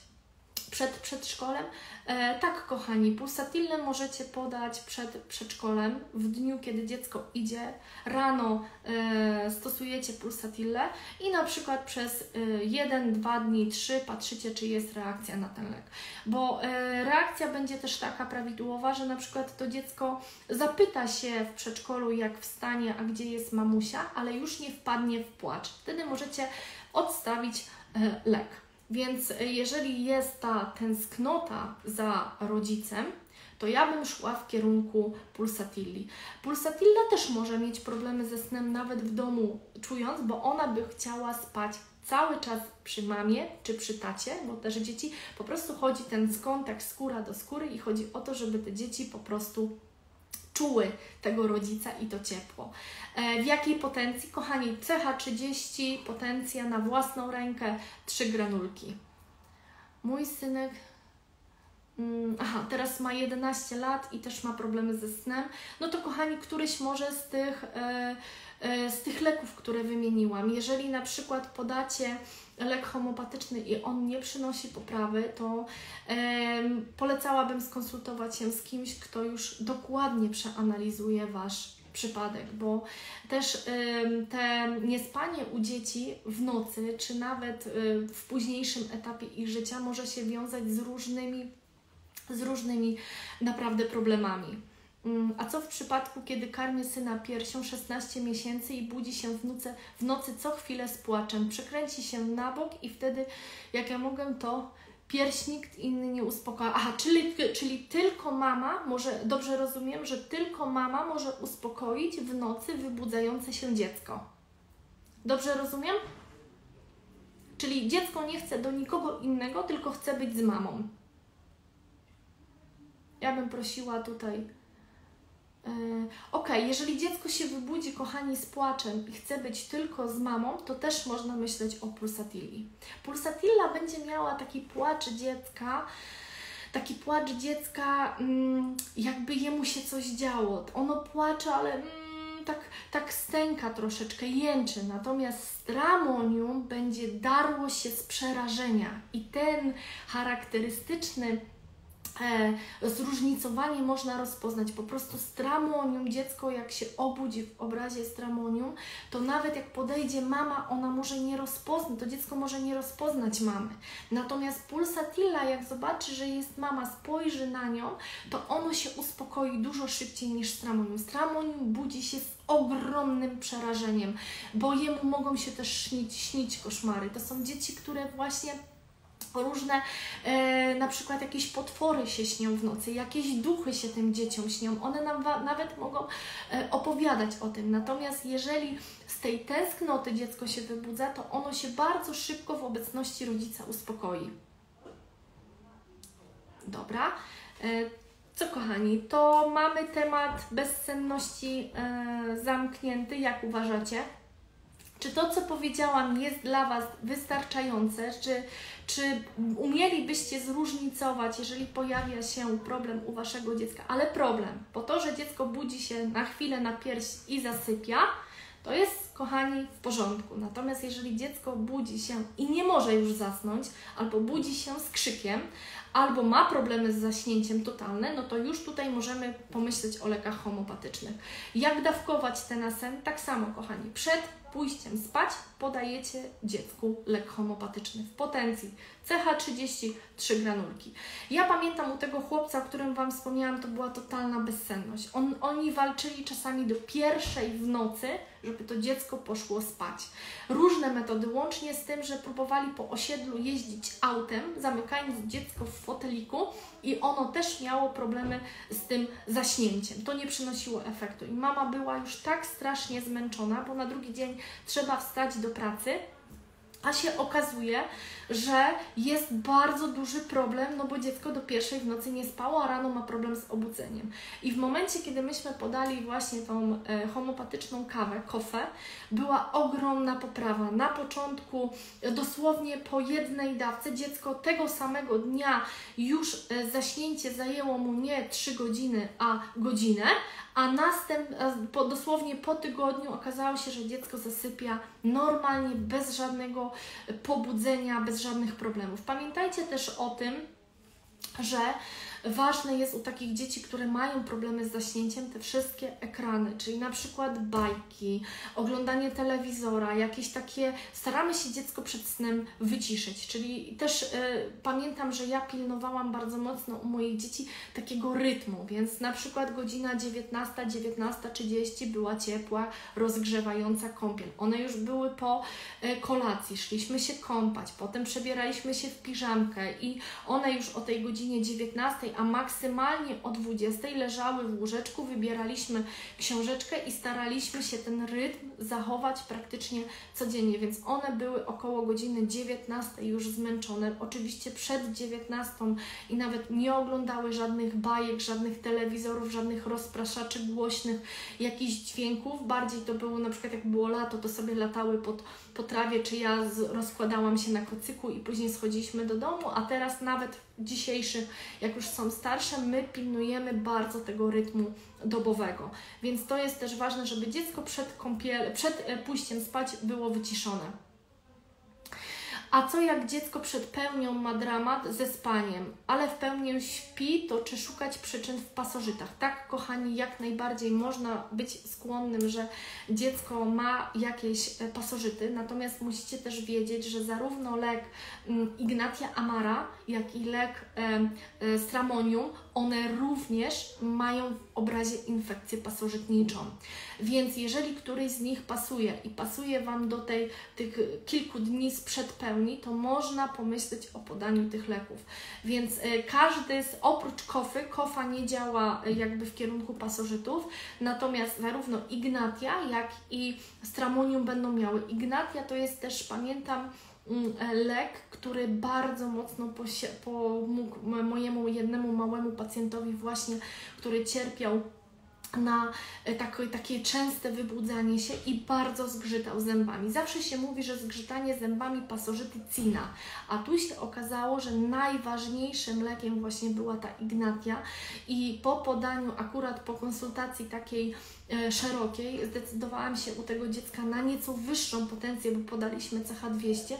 Przed przedszkolem. E, tak, kochani, pulsatillę możecie podać przed przedszkolem w dniu, kiedy dziecko idzie. Rano e, stosujecie pulsatillę i na przykład przez e, 1, 2 dni, 3 patrzycie, czy jest reakcja na ten lek. Bo e, reakcja będzie też taka prawidłowa, że na przykład to dziecko zapyta się w przedszkolu, jak wstanie, a gdzie jest mamusia, ale już nie wpadnie w płacz. Wtedy możecie odstawić e, lek. Więc jeżeli jest ta tęsknota za rodzicem, to ja bym szła w kierunku pulsatilli. Pulsatilla też może mieć problemy ze snem nawet w domu, czując, bo ona by chciała spać cały czas przy mamie czy przy tacie, bo też dzieci po prostu chodzi ten kontakt skóra do skóry i chodzi o to, żeby te dzieci po prostu czuły tego rodzica i to ciepło. E, w jakiej potencji? Kochani, CH30, potencja na własną rękę, 3 granulki. Mój synek mm, Aha, teraz ma 11 lat i też ma problemy ze snem. No to kochani, któryś może z tych, e, e, z tych leków, które wymieniłam, jeżeli na przykład podacie lek homopatyczny i on nie przynosi poprawy, to polecałabym skonsultować się z kimś, kto już dokładnie przeanalizuje Wasz przypadek, bo też te niespanie u dzieci w nocy, czy nawet y, w późniejszym etapie ich życia może się wiązać z różnymi, z różnymi naprawdę problemami. Mm, a co w przypadku, kiedy karmię syna piersią 16 miesięcy i budzi się w nocy, w nocy co chwilę z płaczem? Przekręci się na bok i wtedy, jak ja mogę, to pierś nikt inny nie uspokaja. Aha, czyli, czyli tylko mama może, dobrze rozumiem, że tylko mama może uspokoić w nocy wybudzające się dziecko. Dobrze rozumiem? Czyli dziecko nie chce do nikogo innego, tylko chce być z mamą. Ja bym prosiła tutaj ok, jeżeli dziecko się wybudzi, kochani, z płaczem i chce być tylko z mamą, to też można myśleć o pulsatilli. Pulsatilla będzie miała taki płacz dziecka, taki płacz dziecka, mm, jakby jemu się coś działo. Ono płacze, ale mm, tak, tak stęka troszeczkę, jęczy. Natomiast stramonium będzie darło się z przerażenia i ten charakterystyczny zróżnicowanie można rozpoznać. Po prostu stramonium, dziecko jak się obudzi w obrazie stramonium, to nawet jak podejdzie mama, ona może nie rozpoznać, to dziecko może nie rozpoznać mamy. Natomiast pulsatilla, jak zobaczy, że jest mama, spojrzy na nią, to ono się uspokoi dużo szybciej niż stramonium. Stramonium budzi się z ogromnym przerażeniem, bo jemu mogą się też śnić, śnić koszmary. To są dzieci, które właśnie różne, e, na przykład jakieś potwory się śnią w nocy, jakieś duchy się tym dzieciom śnią, one nam nawet mogą e, opowiadać o tym. Natomiast jeżeli z tej tęsknoty dziecko się wybudza, to ono się bardzo szybko w obecności rodzica uspokoi. Dobra. E, co kochani, to mamy temat bezsenności e, zamknięty. Jak uważacie? Czy to, co powiedziałam, jest dla Was wystarczające? Czy, czy umielibyście zróżnicować, jeżeli pojawia się problem u Waszego dziecka? Ale problem, bo to, że dziecko budzi się na chwilę na pierś i zasypia, to jest kochani, w porządku. Natomiast jeżeli dziecko budzi się i nie może już zasnąć, albo budzi się z krzykiem, albo ma problemy z zaśnięciem totalne, no to już tutaj możemy pomyśleć o lekach homopatycznych. Jak dawkować ten nasen? Tak samo, kochani. Przed pójściem spać podajecie dziecku lek homopatyczny w potencji CH30 3 granulki. Ja pamiętam u tego chłopca, o którym Wam wspomniałam, to była totalna bezsenność. On, oni walczyli czasami do pierwszej w nocy, żeby to dziecko poszło spać. Różne metody, łącznie z tym, że próbowali po osiedlu jeździć autem, zamykając dziecko w foteliku i ono też miało problemy z tym zaśnięciem. To nie przynosiło efektu i mama była już tak strasznie zmęczona, bo na drugi dzień trzeba wstać do pracy, a się okazuje, że jest bardzo duży problem, no bo dziecko do pierwszej w nocy nie spało, a rano ma problem z obudzeniem. I w momencie, kiedy myśmy podali właśnie tą e, homopatyczną kawę, kofę, była ogromna poprawa. Na początku, e, dosłownie po jednej dawce, dziecko tego samego dnia już e, zaśnięcie zajęło mu nie 3 godziny, a godzinę, a następ, po, dosłownie po tygodniu okazało się, że dziecko zasypia normalnie, bez żadnego pobudzenia, bez żadnych problemów. Pamiętajcie też o tym, że Ważne jest u takich dzieci, które mają problemy z zaśnięciem, te wszystkie ekrany, czyli na przykład bajki, oglądanie telewizora, jakieś takie, staramy się dziecko przed snem wyciszyć, czyli też y, pamiętam, że ja pilnowałam bardzo mocno u moich dzieci takiego rytmu, więc na przykład godzina 19, 19.30 była ciepła, rozgrzewająca kąpiel. One już były po y, kolacji, szliśmy się kąpać, potem przebieraliśmy się w piżamkę i one już o tej godzinie 19 a maksymalnie o 20 leżały w łóżeczku, wybieraliśmy książeczkę i staraliśmy się ten rytm zachować praktycznie codziennie, więc one były około godziny 19 już zmęczone. Oczywiście przed 19 i nawet nie oglądały żadnych bajek, żadnych telewizorów, żadnych rozpraszaczy głośnych, jakichś dźwięków. Bardziej to było na przykład jak było lato, to sobie latały pod po trawie, czy ja rozkładałam się na kocyku i później schodziliśmy do domu, a teraz nawet dzisiejszy, jak już są starsze, my pilnujemy bardzo tego rytmu dobowego. Więc to jest też ważne, żeby dziecko przed, kąpiel, przed e, pójściem spać było wyciszone. A co jak dziecko przed pełnią ma dramat ze spaniem, ale w pełni śpi, to czy szukać przyczyn w pasożytach? Tak, kochani, jak najbardziej można być skłonnym, że dziecko ma jakieś e, pasożyty, natomiast musicie też wiedzieć, że zarówno lek mm, Ignatia Amara, jak i lek e, Stramonium, one również mają w obrazie infekcję pasożytniczą. Więc jeżeli któryś z nich pasuje i pasuje Wam do tej, tych kilku dni sprzed pełni, to można pomyśleć o podaniu tych leków. Więc y, każdy z oprócz kofy, kofa nie działa y, jakby w kierunku pasożytów, natomiast zarówno Ignatia, jak i Stramonium będą miały. Ignatia to jest też, pamiętam, lek, który bardzo mocno pomógł mojemu jednemu małemu pacjentowi właśnie, który cierpiał na e, takie, takie częste wybudzanie się i bardzo zgrzytał zębami. Zawsze się mówi, że zgrzytanie zębami pasożyty cina, a tu się okazało, że najważniejszym lekiem właśnie była ta ignatia i po podaniu, akurat po konsultacji takiej szerokiej, zdecydowałam się u tego dziecka na nieco wyższą potencję, bo podaliśmy CH200,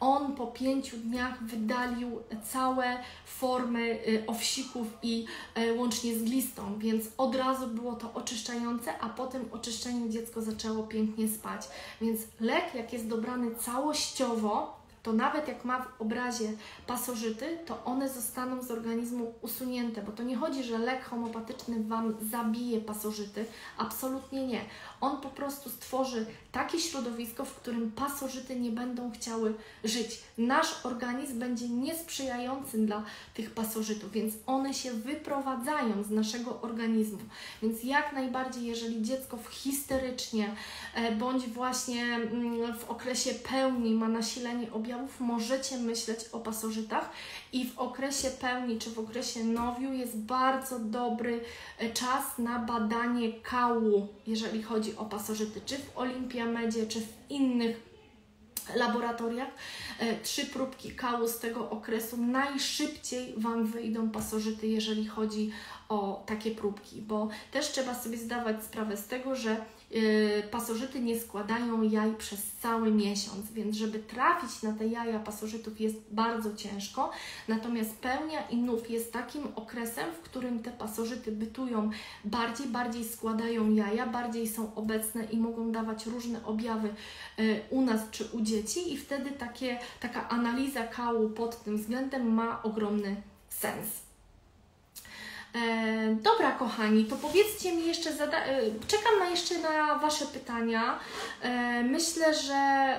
on po pięciu dniach wydalił całe formy y, owsików i y, łącznie z glistą, więc od razu było to oczyszczające, a po tym oczyszczeniu dziecko zaczęło pięknie spać. Więc lek, jak jest dobrany całościowo, to nawet jak ma w obrazie pasożyty, to one zostaną z organizmu usunięte, bo to nie chodzi, że lek homopatyczny Wam zabije pasożyty, absolutnie nie. On po prostu stworzy takie środowisko, w którym pasożyty nie będą chciały żyć. Nasz organizm będzie niesprzyjający dla tych pasożytów, więc one się wyprowadzają z naszego organizmu. Więc jak najbardziej, jeżeli dziecko w histerycznie e, bądź właśnie mm, w okresie pełni ma nasilenie objawów, możecie myśleć o pasożytach i w okresie pełni czy w okresie nowiu jest bardzo dobry e, czas na badanie kału, jeżeli chodzi o pasożyty, czy w Olimpiamedzie, czy w innych laboratoriach. E, trzy próbki kału z tego okresu najszybciej Wam wyjdą pasożyty, jeżeli chodzi o takie próbki, bo też trzeba sobie zdawać sprawę z tego, że pasożyty nie składają jaj przez cały miesiąc, więc żeby trafić na te jaja pasożytów jest bardzo ciężko. Natomiast pełnia i nów jest takim okresem, w którym te pasożyty bytują bardziej, bardziej składają jaja, bardziej są obecne i mogą dawać różne objawy yy, u nas czy u dzieci i wtedy takie, taka analiza kału pod tym względem ma ogromny sens. Dobra, kochani, to powiedzcie mi jeszcze, e, czekam na jeszcze na Wasze pytania. E, myślę, że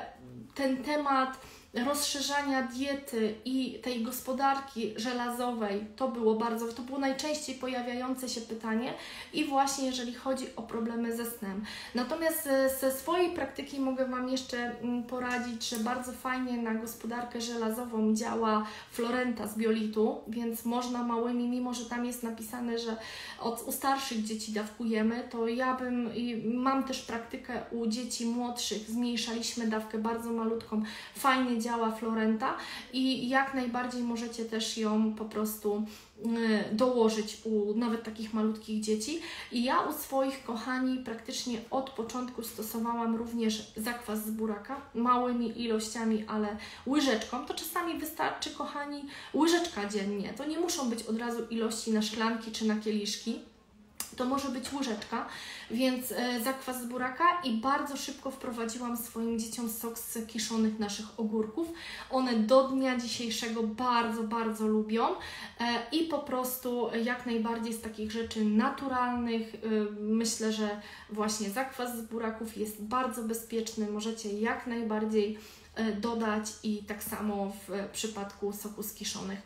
ten temat rozszerzania diety i tej gospodarki żelazowej, to było bardzo, to było najczęściej pojawiające się pytanie i właśnie jeżeli chodzi o problemy ze snem. Natomiast ze swojej praktyki mogę Wam jeszcze mm, poradzić, że bardzo fajnie na gospodarkę żelazową działa Florenta z biolitu, więc można małymi, mimo że tam jest napisane, że od, u starszych dzieci dawkujemy, to ja bym, mam też praktykę u dzieci młodszych, zmniejszaliśmy dawkę bardzo malutką, fajnie działa Florenta i jak najbardziej możecie też ją po prostu y, dołożyć u nawet takich malutkich dzieci. I ja u swoich kochani praktycznie od początku stosowałam również zakwas z buraka, małymi ilościami, ale łyżeczką. To czasami wystarczy, kochani, łyżeczka dziennie. To nie muszą być od razu ilości na szklanki czy na kieliszki to może być łyżeczka, więc e, zakwas z buraka i bardzo szybko wprowadziłam swoim dzieciom sok z kiszonych naszych ogórków. One do dnia dzisiejszego bardzo, bardzo lubią e, i po prostu jak najbardziej z takich rzeczy naturalnych e, myślę, że właśnie zakwas z buraków jest bardzo bezpieczny, możecie jak najbardziej dodać i tak samo w przypadku soku z kiszonych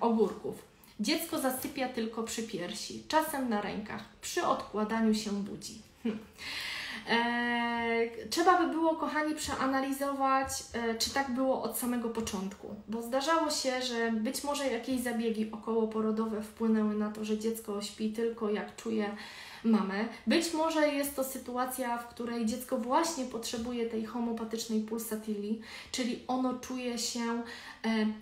ogórków. Dziecko zasypia tylko przy piersi, czasem na rękach, przy odkładaniu się budzi. Eee, trzeba by było, kochani, przeanalizować, e, czy tak było od samego początku, bo zdarzało się, że być może jakieś zabiegi okołoporodowe wpłynęły na to, że dziecko śpi tylko jak czuje mamę. Być może jest to sytuacja, w której dziecko właśnie potrzebuje tej homopatycznej pulsatilli, czyli ono czuje się e,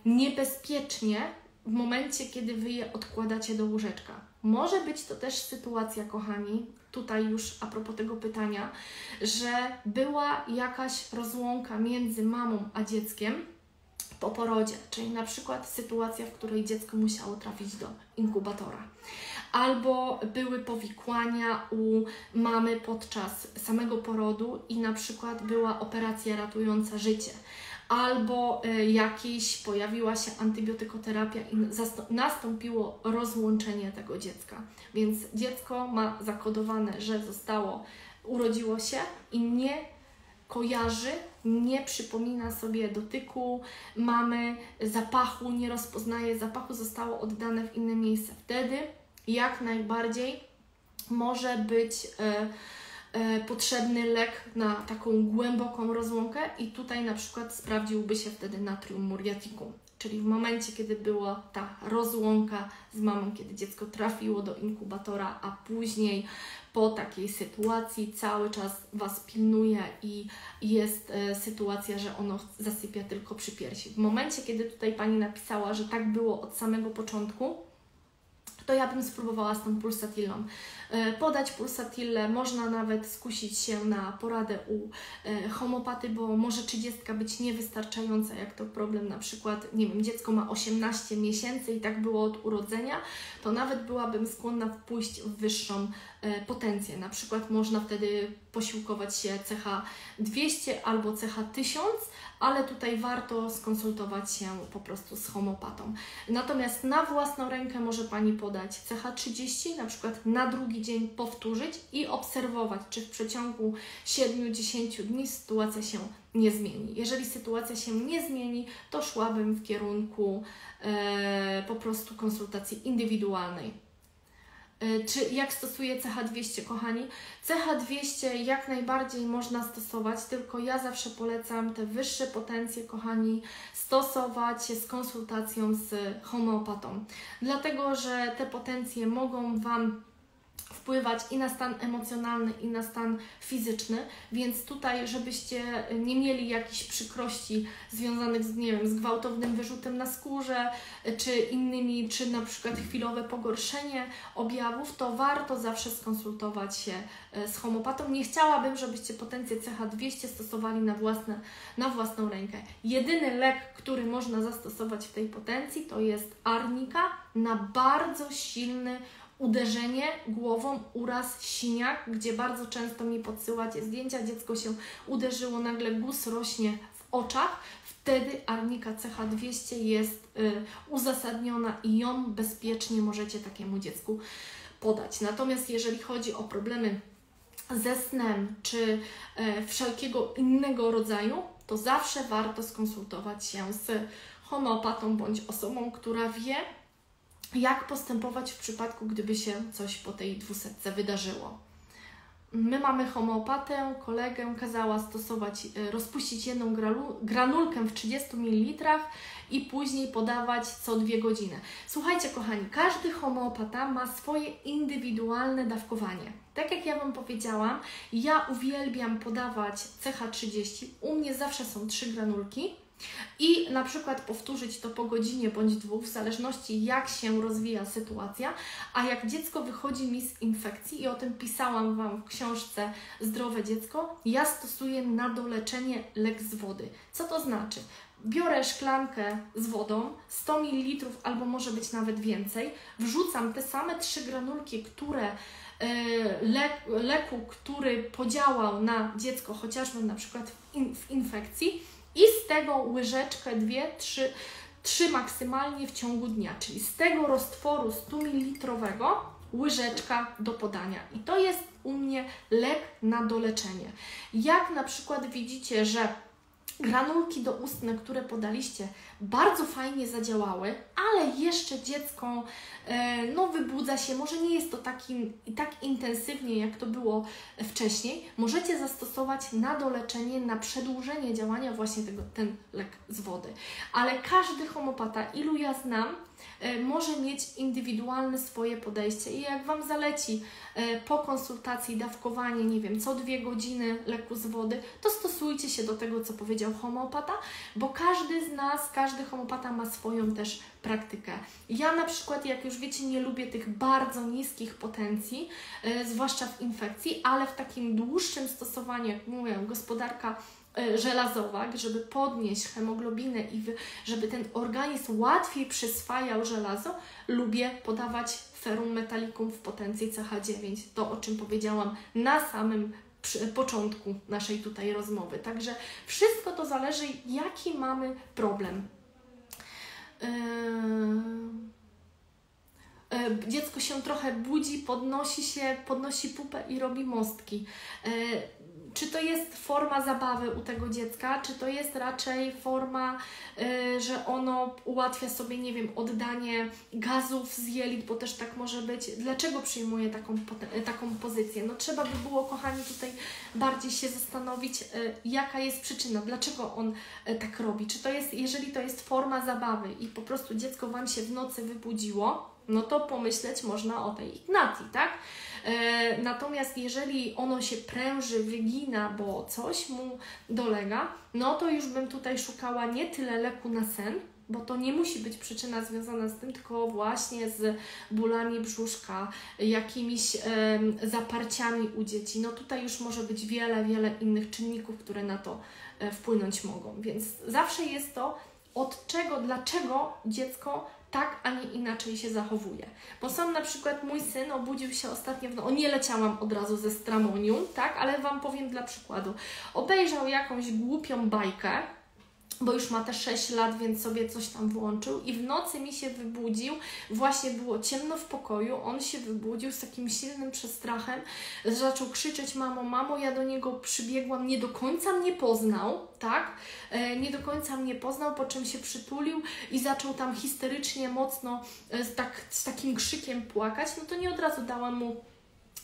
niebezpiecznie w momencie, kiedy Wy je odkładacie do łóżeczka. Może być to też sytuacja, kochani, tutaj już a propos tego pytania, że była jakaś rozłąka między mamą a dzieckiem po porodzie, czyli na przykład sytuacja, w której dziecko musiało trafić do inkubatora. Albo były powikłania u mamy podczas samego porodu i na przykład była operacja ratująca życie albo y, jakiś pojawiła się antybiotykoterapia i nastąpiło rozłączenie tego dziecka. Więc dziecko ma zakodowane, że zostało, urodziło się i nie kojarzy, nie przypomina sobie dotyku mamy, zapachu, nie rozpoznaje zapachu, zostało oddane w inne miejsce. Wtedy jak najbardziej może być. Yy, potrzebny lek na taką głęboką rozłąkę i tutaj na przykład sprawdziłby się wtedy natrium muriaticum. Czyli w momencie, kiedy była ta rozłąka z mamą, kiedy dziecko trafiło do inkubatora, a później po takiej sytuacji cały czas Was pilnuje i jest e, sytuacja, że ono zasypia tylko przy piersi. W momencie, kiedy tutaj Pani napisała, że tak było od samego początku, to ja bym spróbowała z tą pulsatillą. E, podać pulsatillę, można nawet skusić się na poradę u e, homopaty, bo może 30 być niewystarczająca, jak to problem na przykład, nie wiem, dziecko ma 18 miesięcy i tak było od urodzenia, to nawet byłabym skłonna pójść w wyższą e, potencję. Na przykład można wtedy posiłkować się CH 200 albo CH 1000, ale tutaj warto skonsultować się po prostu z homopatą. Natomiast na własną rękę może Pani podać CH 30, na przykład na drugi dzień powtórzyć i obserwować, czy w przeciągu 7-10 dni sytuacja się nie zmieni. Jeżeli sytuacja się nie zmieni, to szłabym w kierunku e, po prostu konsultacji indywidualnej E, czy jak stosuję CH200, kochani? CH200 jak najbardziej można stosować, tylko ja zawsze polecam te wyższe potencje, kochani, stosować z konsultacją z homeopatą. Dlatego, że te potencje mogą Wam wpływać i na stan emocjonalny, i na stan fizyczny, więc tutaj, żebyście nie mieli jakichś przykrości związanych z, nie wiem, z gwałtownym wyrzutem na skórze, czy innymi, czy na przykład chwilowe pogorszenie objawów, to warto zawsze skonsultować się e, z homopatą. Nie chciałabym, żebyście potencję CH200 stosowali na, własne, na własną rękę. Jedyny lek, który można zastosować w tej potencji, to jest arnika na bardzo silny uderzenie głową, uraz, siniak, gdzie bardzo często mi podsyłacie zdjęcia, dziecko się uderzyło, nagle guz rośnie w oczach, wtedy arnika CH200 jest y, uzasadniona i ją bezpiecznie możecie takiemu dziecku podać. Natomiast jeżeli chodzi o problemy ze snem czy y, wszelkiego innego rodzaju, to zawsze warto skonsultować się z homeopatą bądź osobą, która wie, jak postępować w przypadku, gdyby się coś po tej dwusetce wydarzyło. My mamy homeopatę, kolegę kazała stosować, e, rozpuścić jedną granulkę w 30 ml i później podawać co dwie godziny. Słuchajcie, kochani, każdy homeopata ma swoje indywidualne dawkowanie. Tak jak ja Wam powiedziałam, ja uwielbiam podawać CH30. U mnie zawsze są trzy granulki i na przykład powtórzyć to po godzinie bądź dwóch, w zależności jak się rozwija sytuacja, a jak dziecko wychodzi mi z infekcji, i o tym pisałam Wam w książce Zdrowe Dziecko, ja stosuję na doleczenie lek z wody. Co to znaczy? Biorę szklankę z wodą, 100 ml albo może być nawet więcej, wrzucam te same trzy granulki, które e, le, leku, który podziałał na dziecko, chociażby na przykład w, in, w infekcji, i z tego łyżeczkę, dwie, trzy, trzy maksymalnie w ciągu dnia, czyli z tego roztworu 100 ml łyżeczka do podania. I to jest u mnie lek na doleczenie. Jak na przykład widzicie, że granulki doustne, które podaliście, bardzo fajnie zadziałały, ale jeszcze dziecko e, no, wybudza się, może nie jest to taki, tak intensywnie, jak to było wcześniej, możecie zastosować na doleczenie, na przedłużenie działania właśnie tego, ten lek z wody. Ale każdy homopata, ilu ja znam, może mieć indywidualne swoje podejście i jak Wam zaleci e, po konsultacji dawkowanie, nie wiem, co dwie godziny leku z wody, to stosujcie się do tego, co powiedział homeopata, bo każdy z nas, każdy homopata ma swoją też praktykę. Ja na przykład, jak już wiecie, nie lubię tych bardzo niskich potencji, e, zwłaszcza w infekcji, ale w takim dłuższym stosowaniu, jak mówię, gospodarka E, żelazowa, żeby podnieść hemoglobinę i żeby ten organizm łatwiej przyswajał żelazo, lubię podawać ferum metalikum w potencji CH9. To, o czym powiedziałam na samym początku naszej tutaj rozmowy. Także wszystko to zależy, jaki mamy problem. Yy... Dziecko się trochę budzi, podnosi się, podnosi pupę i robi mostki czy to jest forma zabawy u tego dziecka, czy to jest raczej forma, y, że ono ułatwia sobie, nie wiem, oddanie gazów z jelit, bo też tak może być. Dlaczego przyjmuje taką, taką pozycję? No trzeba by było, kochani, tutaj bardziej się zastanowić, y, jaka jest przyczyna, dlaczego on y, tak robi. Czy to jest, jeżeli to jest forma zabawy i po prostu dziecko Wam się w nocy wybudziło, no to pomyśleć można o tej Ignatii, tak? E, natomiast jeżeli ono się pręży, wygina, bo coś mu dolega, no to już bym tutaj szukała nie tyle leku na sen, bo to nie musi być przyczyna związana z tym, tylko właśnie z bólami brzuszka, jakimiś zaparciami u dzieci. No tutaj już może być wiele, wiele innych czynników, które na to e, wpłynąć mogą. Więc zawsze jest to, od czego, dlaczego dziecko tak, a nie inaczej się zachowuje. Bo sam na przykład mój syn obudził się ostatnio, no, nie leciałam od razu ze stramonium, tak, ale Wam powiem dla przykładu. Obejrzał jakąś głupią bajkę, bo już ma te 6 lat, więc sobie coś tam włączył. I w nocy mi się wybudził, właśnie było ciemno w pokoju, on się wybudził z takim silnym przestrachem, zaczął krzyczeć mamo, mamo, ja do niego przybiegłam, nie do końca mnie poznał, tak, e, nie do końca mnie poznał, po czym się przytulił i zaczął tam histerycznie, mocno, e, tak, z takim krzykiem płakać, no to nie od razu dałam mu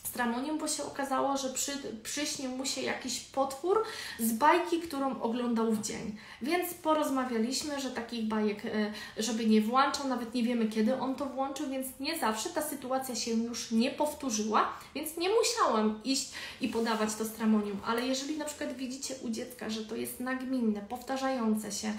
stramonium, bo się okazało, że przy, przyśnił mu się jakiś potwór z bajki, którą oglądał w dzień. Więc porozmawialiśmy, że takich bajek, e, żeby nie włączał, nawet nie wiemy kiedy on to włączył, więc nie zawsze ta sytuacja się już nie powtórzyła, więc nie musiałam iść i podawać to stramonium. Ale jeżeli na przykład widzicie u dziecka, że to jest nagminne, powtarzające się,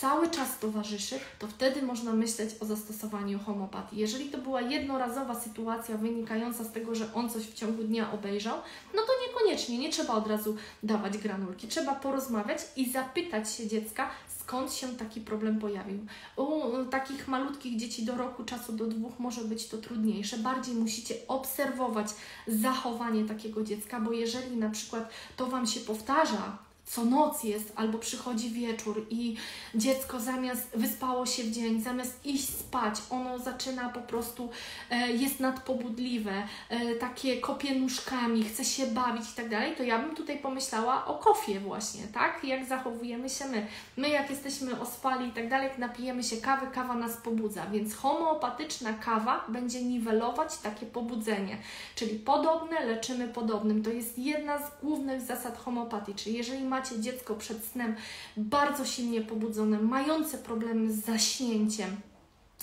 cały czas towarzyszy, to wtedy można myśleć o zastosowaniu homopatii. Jeżeli to była jednorazowa sytuacja wynikająca z tego, że on coś w ciągu dnia obejrzał, no to niekoniecznie, nie trzeba od razu dawać granulki. Trzeba porozmawiać i zapytać się dziecka, skąd się taki problem pojawił. U takich malutkich dzieci do roku czasu, do dwóch może być to trudniejsze. Bardziej musicie obserwować zachowanie takiego dziecka, bo jeżeli na przykład to Wam się powtarza, co noc jest, albo przychodzi wieczór i dziecko zamiast wyspało się w dzień, zamiast iść spać, ono zaczyna po prostu, e, jest nadpobudliwe, e, takie kopie nóżkami, chce się bawić i tak dalej, to ja bym tutaj pomyślała o kofie właśnie, tak? Jak zachowujemy się my. My jak jesteśmy ospali i tak dalej, napijemy się kawy, kawa nas pobudza, więc homeopatyczna kawa będzie niwelować takie pobudzenie, czyli podobne leczymy podobnym. To jest jedna z głównych zasad homeopatii, czyli jeżeli ma macie dziecko przed snem bardzo silnie pobudzone, mające problemy z zaśnięciem,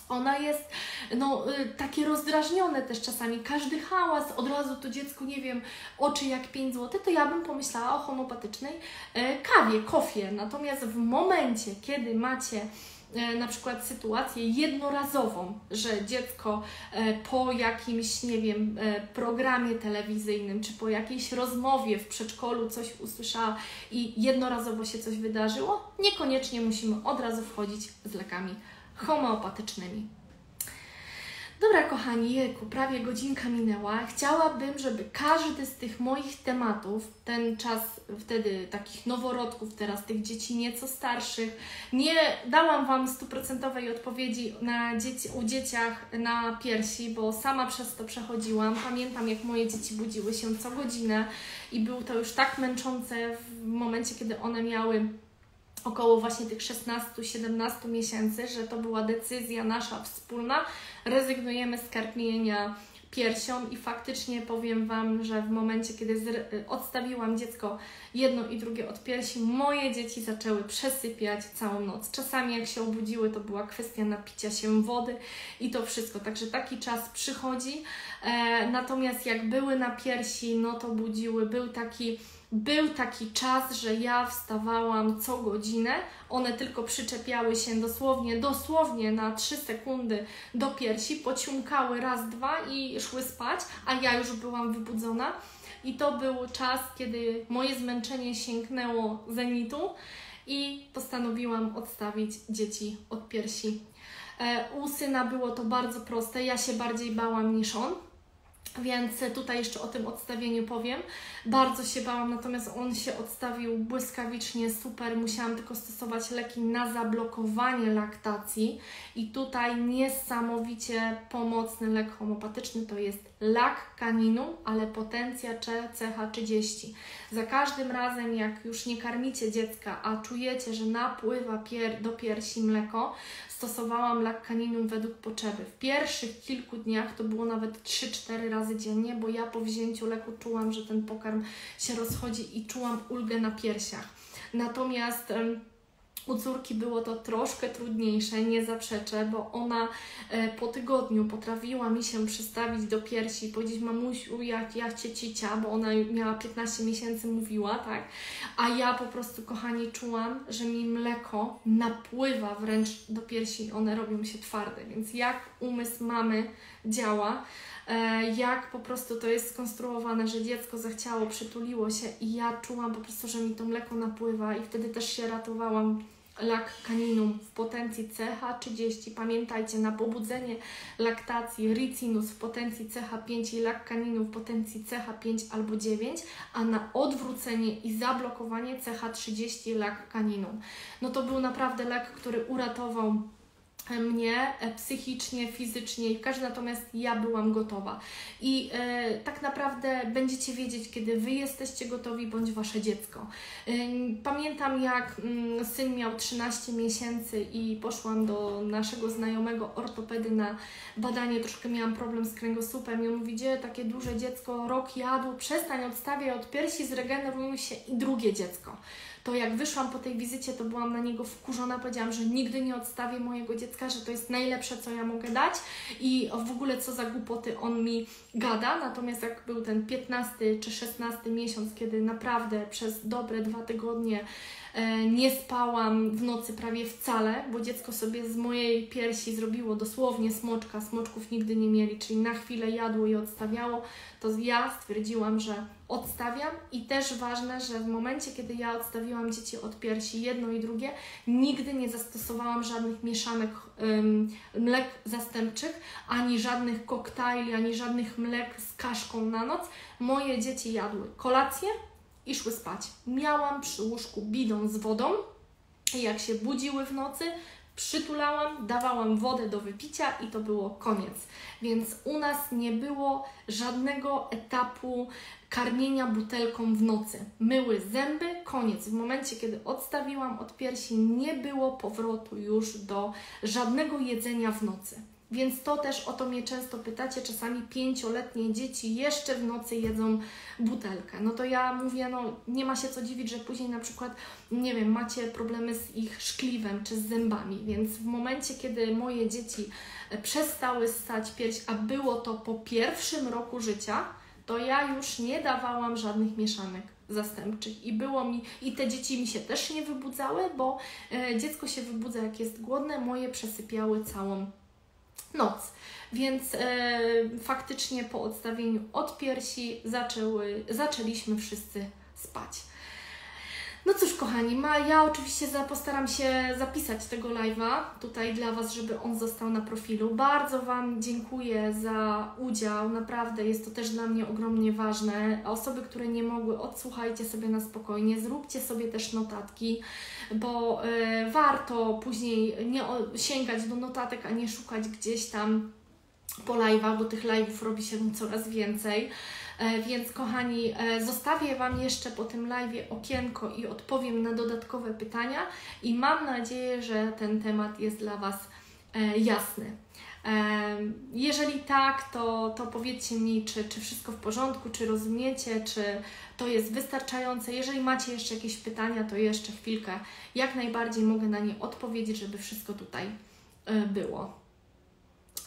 ona jest no, y, takie rozdrażnione też czasami. Każdy hałas, od razu to dziecko, nie wiem, oczy jak 5 zł, to ja bym pomyślała o homeopatycznej e, kawie, kofie. Natomiast w momencie, kiedy macie na przykład sytuację jednorazową, że dziecko e, po jakimś, nie wiem, e, programie telewizyjnym, czy po jakiejś rozmowie w przedszkolu coś usłyszała i jednorazowo się coś wydarzyło, niekoniecznie musimy od razu wchodzić z lekami homeopatycznymi. Dobra, kochani, jeku, prawie godzinka minęła. Chciałabym, żeby każdy z tych moich tematów, ten czas wtedy takich noworodków, teraz tych dzieci nieco starszych, nie dałam Wam stuprocentowej odpowiedzi na dzieci, u dzieciach na piersi, bo sama przez to przechodziłam. Pamiętam, jak moje dzieci budziły się co godzinę i było to już tak męczące w momencie, kiedy one miały około właśnie tych 16-17 miesięcy, że to była decyzja nasza wspólna, rezygnujemy z karmienia piersią i faktycznie powiem Wam, że w momencie, kiedy odstawiłam dziecko jedno i drugie od piersi, moje dzieci zaczęły przesypiać całą noc. Czasami jak się obudziły, to była kwestia napicia się wody i to wszystko. Także taki czas przychodzi. E, natomiast jak były na piersi, no to budziły, był taki był taki czas, że ja wstawałam co godzinę, one tylko przyczepiały się dosłownie, dosłownie na 3 sekundy do piersi, pociumkały raz, dwa i szły spać, a ja już byłam wybudzona. I to był czas, kiedy moje zmęczenie sięgnęło zenitu i postanowiłam odstawić dzieci od piersi. E, u syna było to bardzo proste, ja się bardziej bałam niż on więc tutaj jeszcze o tym odstawieniu powiem. Bardzo się bałam, natomiast on się odstawił błyskawicznie, super. Musiałam tylko stosować leki na zablokowanie laktacji. I tutaj niesamowicie pomocny lek homopatyczny to jest lak kaninu, ale potencja CH30. Za każdym razem, jak już nie karmicie dziecka, a czujecie, że napływa pier do piersi mleko, stosowałam lak kaninum według potrzeby. W pierwszych kilku dniach to było nawet 3-4 razy dziennie, bo ja po wzięciu leku czułam, że ten pokarm się rozchodzi i czułam ulgę na piersiach. Natomiast u córki było to troszkę trudniejsze, nie zaprzeczę, bo ona e, po tygodniu potrafiła mi się przystawić do piersi i powiedzieć mamusiu, jak ja Cię cicia, bo ona miała 15 miesięcy, mówiła, tak? A ja po prostu, kochani, czułam, że mi mleko napływa wręcz do piersi, one robią się twarde, więc jak umysł mamy działa, e, jak po prostu to jest skonstruowane, że dziecko zachciało, przytuliło się i ja czułam po prostu, że mi to mleko napływa i wtedy też się ratowałam lak kaninum w potencji CH30. Pamiętajcie, na pobudzenie laktacji ricinus w potencji CH5 i lak kaninum w potencji CH5 albo 9, a na odwrócenie i zablokowanie CH30 lak kaninum. No to był naprawdę lek, który uratował mnie e, psychicznie, fizycznie, każdy natomiast ja byłam gotowa. I e, tak naprawdę będziecie wiedzieć, kiedy Wy jesteście gotowi, bądź Wasze dziecko. E, pamiętam, jak mm, syn miał 13 miesięcy i poszłam do naszego znajomego ortopedy na badanie, troszkę miałam problem z kręgosłupem i on mówi, gdzie takie duże dziecko rok jadło, przestań, odstawiaj od piersi, zregenerują się i drugie dziecko to jak wyszłam po tej wizycie, to byłam na niego wkurzona, powiedziałam, że nigdy nie odstawię mojego dziecka, że to jest najlepsze, co ja mogę dać i w ogóle co za głupoty on mi gada. Natomiast jak był ten 15 czy 16 miesiąc, kiedy naprawdę przez dobre dwa tygodnie nie spałam w nocy prawie wcale, bo dziecko sobie z mojej piersi zrobiło dosłownie smoczka. Smoczków nigdy nie mieli, czyli na chwilę jadło i odstawiało. To ja stwierdziłam, że odstawiam i też ważne, że w momencie, kiedy ja odstawiłam dzieci od piersi, jedno i drugie, nigdy nie zastosowałam żadnych mieszanek ym, mlek zastępczych, ani żadnych koktajli, ani żadnych mlek z kaszką na noc. Moje dzieci jadły kolację, i szły spać. Miałam przy łóżku bidon z wodą i jak się budziły w nocy, przytulałam, dawałam wodę do wypicia i to było koniec. Więc u nas nie było żadnego etapu karmienia butelką w nocy. Myły zęby, koniec. W momencie, kiedy odstawiłam od piersi, nie było powrotu już do żadnego jedzenia w nocy. Więc to też o to mnie często pytacie, czasami pięcioletnie dzieci jeszcze w nocy jedzą butelkę. No to ja mówię, no nie ma się co dziwić, że później na przykład, nie wiem, macie problemy z ich szkliwem czy z zębami, więc w momencie, kiedy moje dzieci przestały stać pierś, a było to po pierwszym roku życia, to ja już nie dawałam żadnych mieszanek zastępczych. I było mi, i te dzieci mi się też nie wybudzały, bo e, dziecko się wybudza jak jest głodne, moje przesypiały całą noc. Więc e, faktycznie po odstawieniu od piersi zaczęły, zaczęliśmy wszyscy spać. No cóż, kochani, ma, ja oczywiście za, postaram się zapisać tego live'a tutaj dla Was, żeby on został na profilu. Bardzo Wam dziękuję za udział, naprawdę jest to też dla mnie ogromnie ważne. Osoby, które nie mogły, odsłuchajcie sobie na spokojnie, zróbcie sobie też notatki, bo y, warto później nie o, sięgać do notatek, a nie szukać gdzieś tam po live'ach, bo tych live'ów robi się coraz więcej. E, więc kochani, e, zostawię Wam jeszcze po tym live okienko i odpowiem na dodatkowe pytania i mam nadzieję, że ten temat jest dla Was e, jasny. Jeżeli tak, to, to powiedzcie mi, czy, czy wszystko w porządku, czy rozumiecie, czy to jest wystarczające. Jeżeli macie jeszcze jakieś pytania, to jeszcze chwilkę jak najbardziej mogę na nie odpowiedzieć, żeby wszystko tutaj było.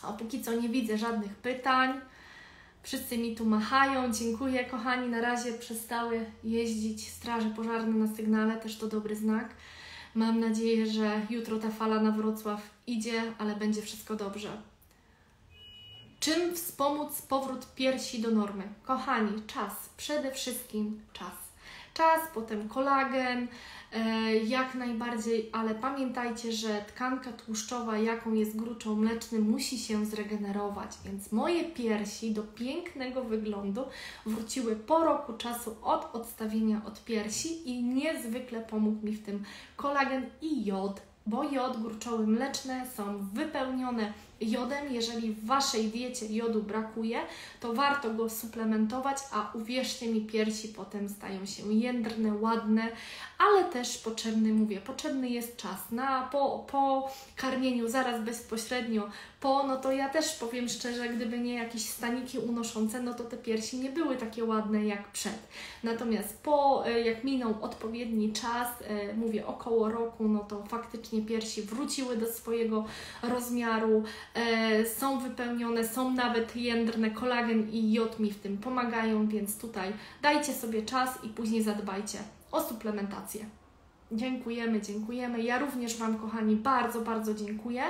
A póki co nie widzę żadnych pytań. Wszyscy mi tu machają. Dziękuję, kochani. Na razie przestały jeździć straże pożarne na sygnale, też to dobry znak. Mam nadzieję, że jutro ta fala na Wrocław idzie, ale będzie wszystko dobrze. Czym wspomóc powrót piersi do normy? Kochani, czas. Przede wszystkim czas. Czas, potem kolagen, E, jak najbardziej, ale pamiętajcie, że tkanka tłuszczowa, jaką jest gruczoł mleczny, musi się zregenerować, więc moje piersi do pięknego wyglądu wróciły po roku czasu od odstawienia od piersi i niezwykle pomógł mi w tym kolagen i jod, bo jod, gruczoły mleczne są wypełnione jodem. Jeżeli w Waszej diecie jodu brakuje, to warto go suplementować, a uwierzcie mi, piersi potem stają się jędrne, ładne, ale też potrzebny, mówię, potrzebny jest czas. Na, po, po karmieniu, zaraz bezpośrednio po, no to ja też powiem szczerze, gdyby nie jakieś staniki unoszące, no to te piersi nie były takie ładne jak przed. Natomiast po, e, jak minął odpowiedni czas, e, mówię około roku, no to faktycznie piersi wróciły do swojego rozmiaru, są wypełnione, są nawet jędrne, kolagen i jod mi w tym pomagają, więc tutaj dajcie sobie czas i później zadbajcie o suplementację. Dziękujemy, dziękujemy. Ja również Wam, kochani, bardzo, bardzo dziękuję.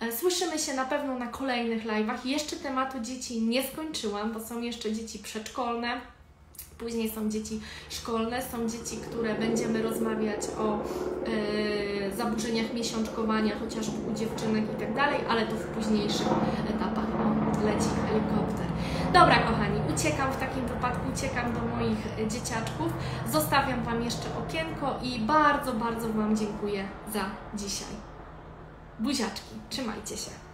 E, słyszymy się na pewno na kolejnych live'ach. Jeszcze tematu dzieci nie skończyłam, bo są jeszcze dzieci przedszkolne. Później są dzieci szkolne, są dzieci, które będziemy rozmawiać o e, zaburzeniach miesiączkowania, chociażby u dziewczynek i tak dalej, ale to w późniejszych etapach. O, leci helikopter. Dobra, kochani, uciekam w takim wypadku, uciekam do moich dzieciaczków. Zostawiam Wam jeszcze okienko i bardzo, bardzo Wam dziękuję za dzisiaj. Buziaczki, trzymajcie się.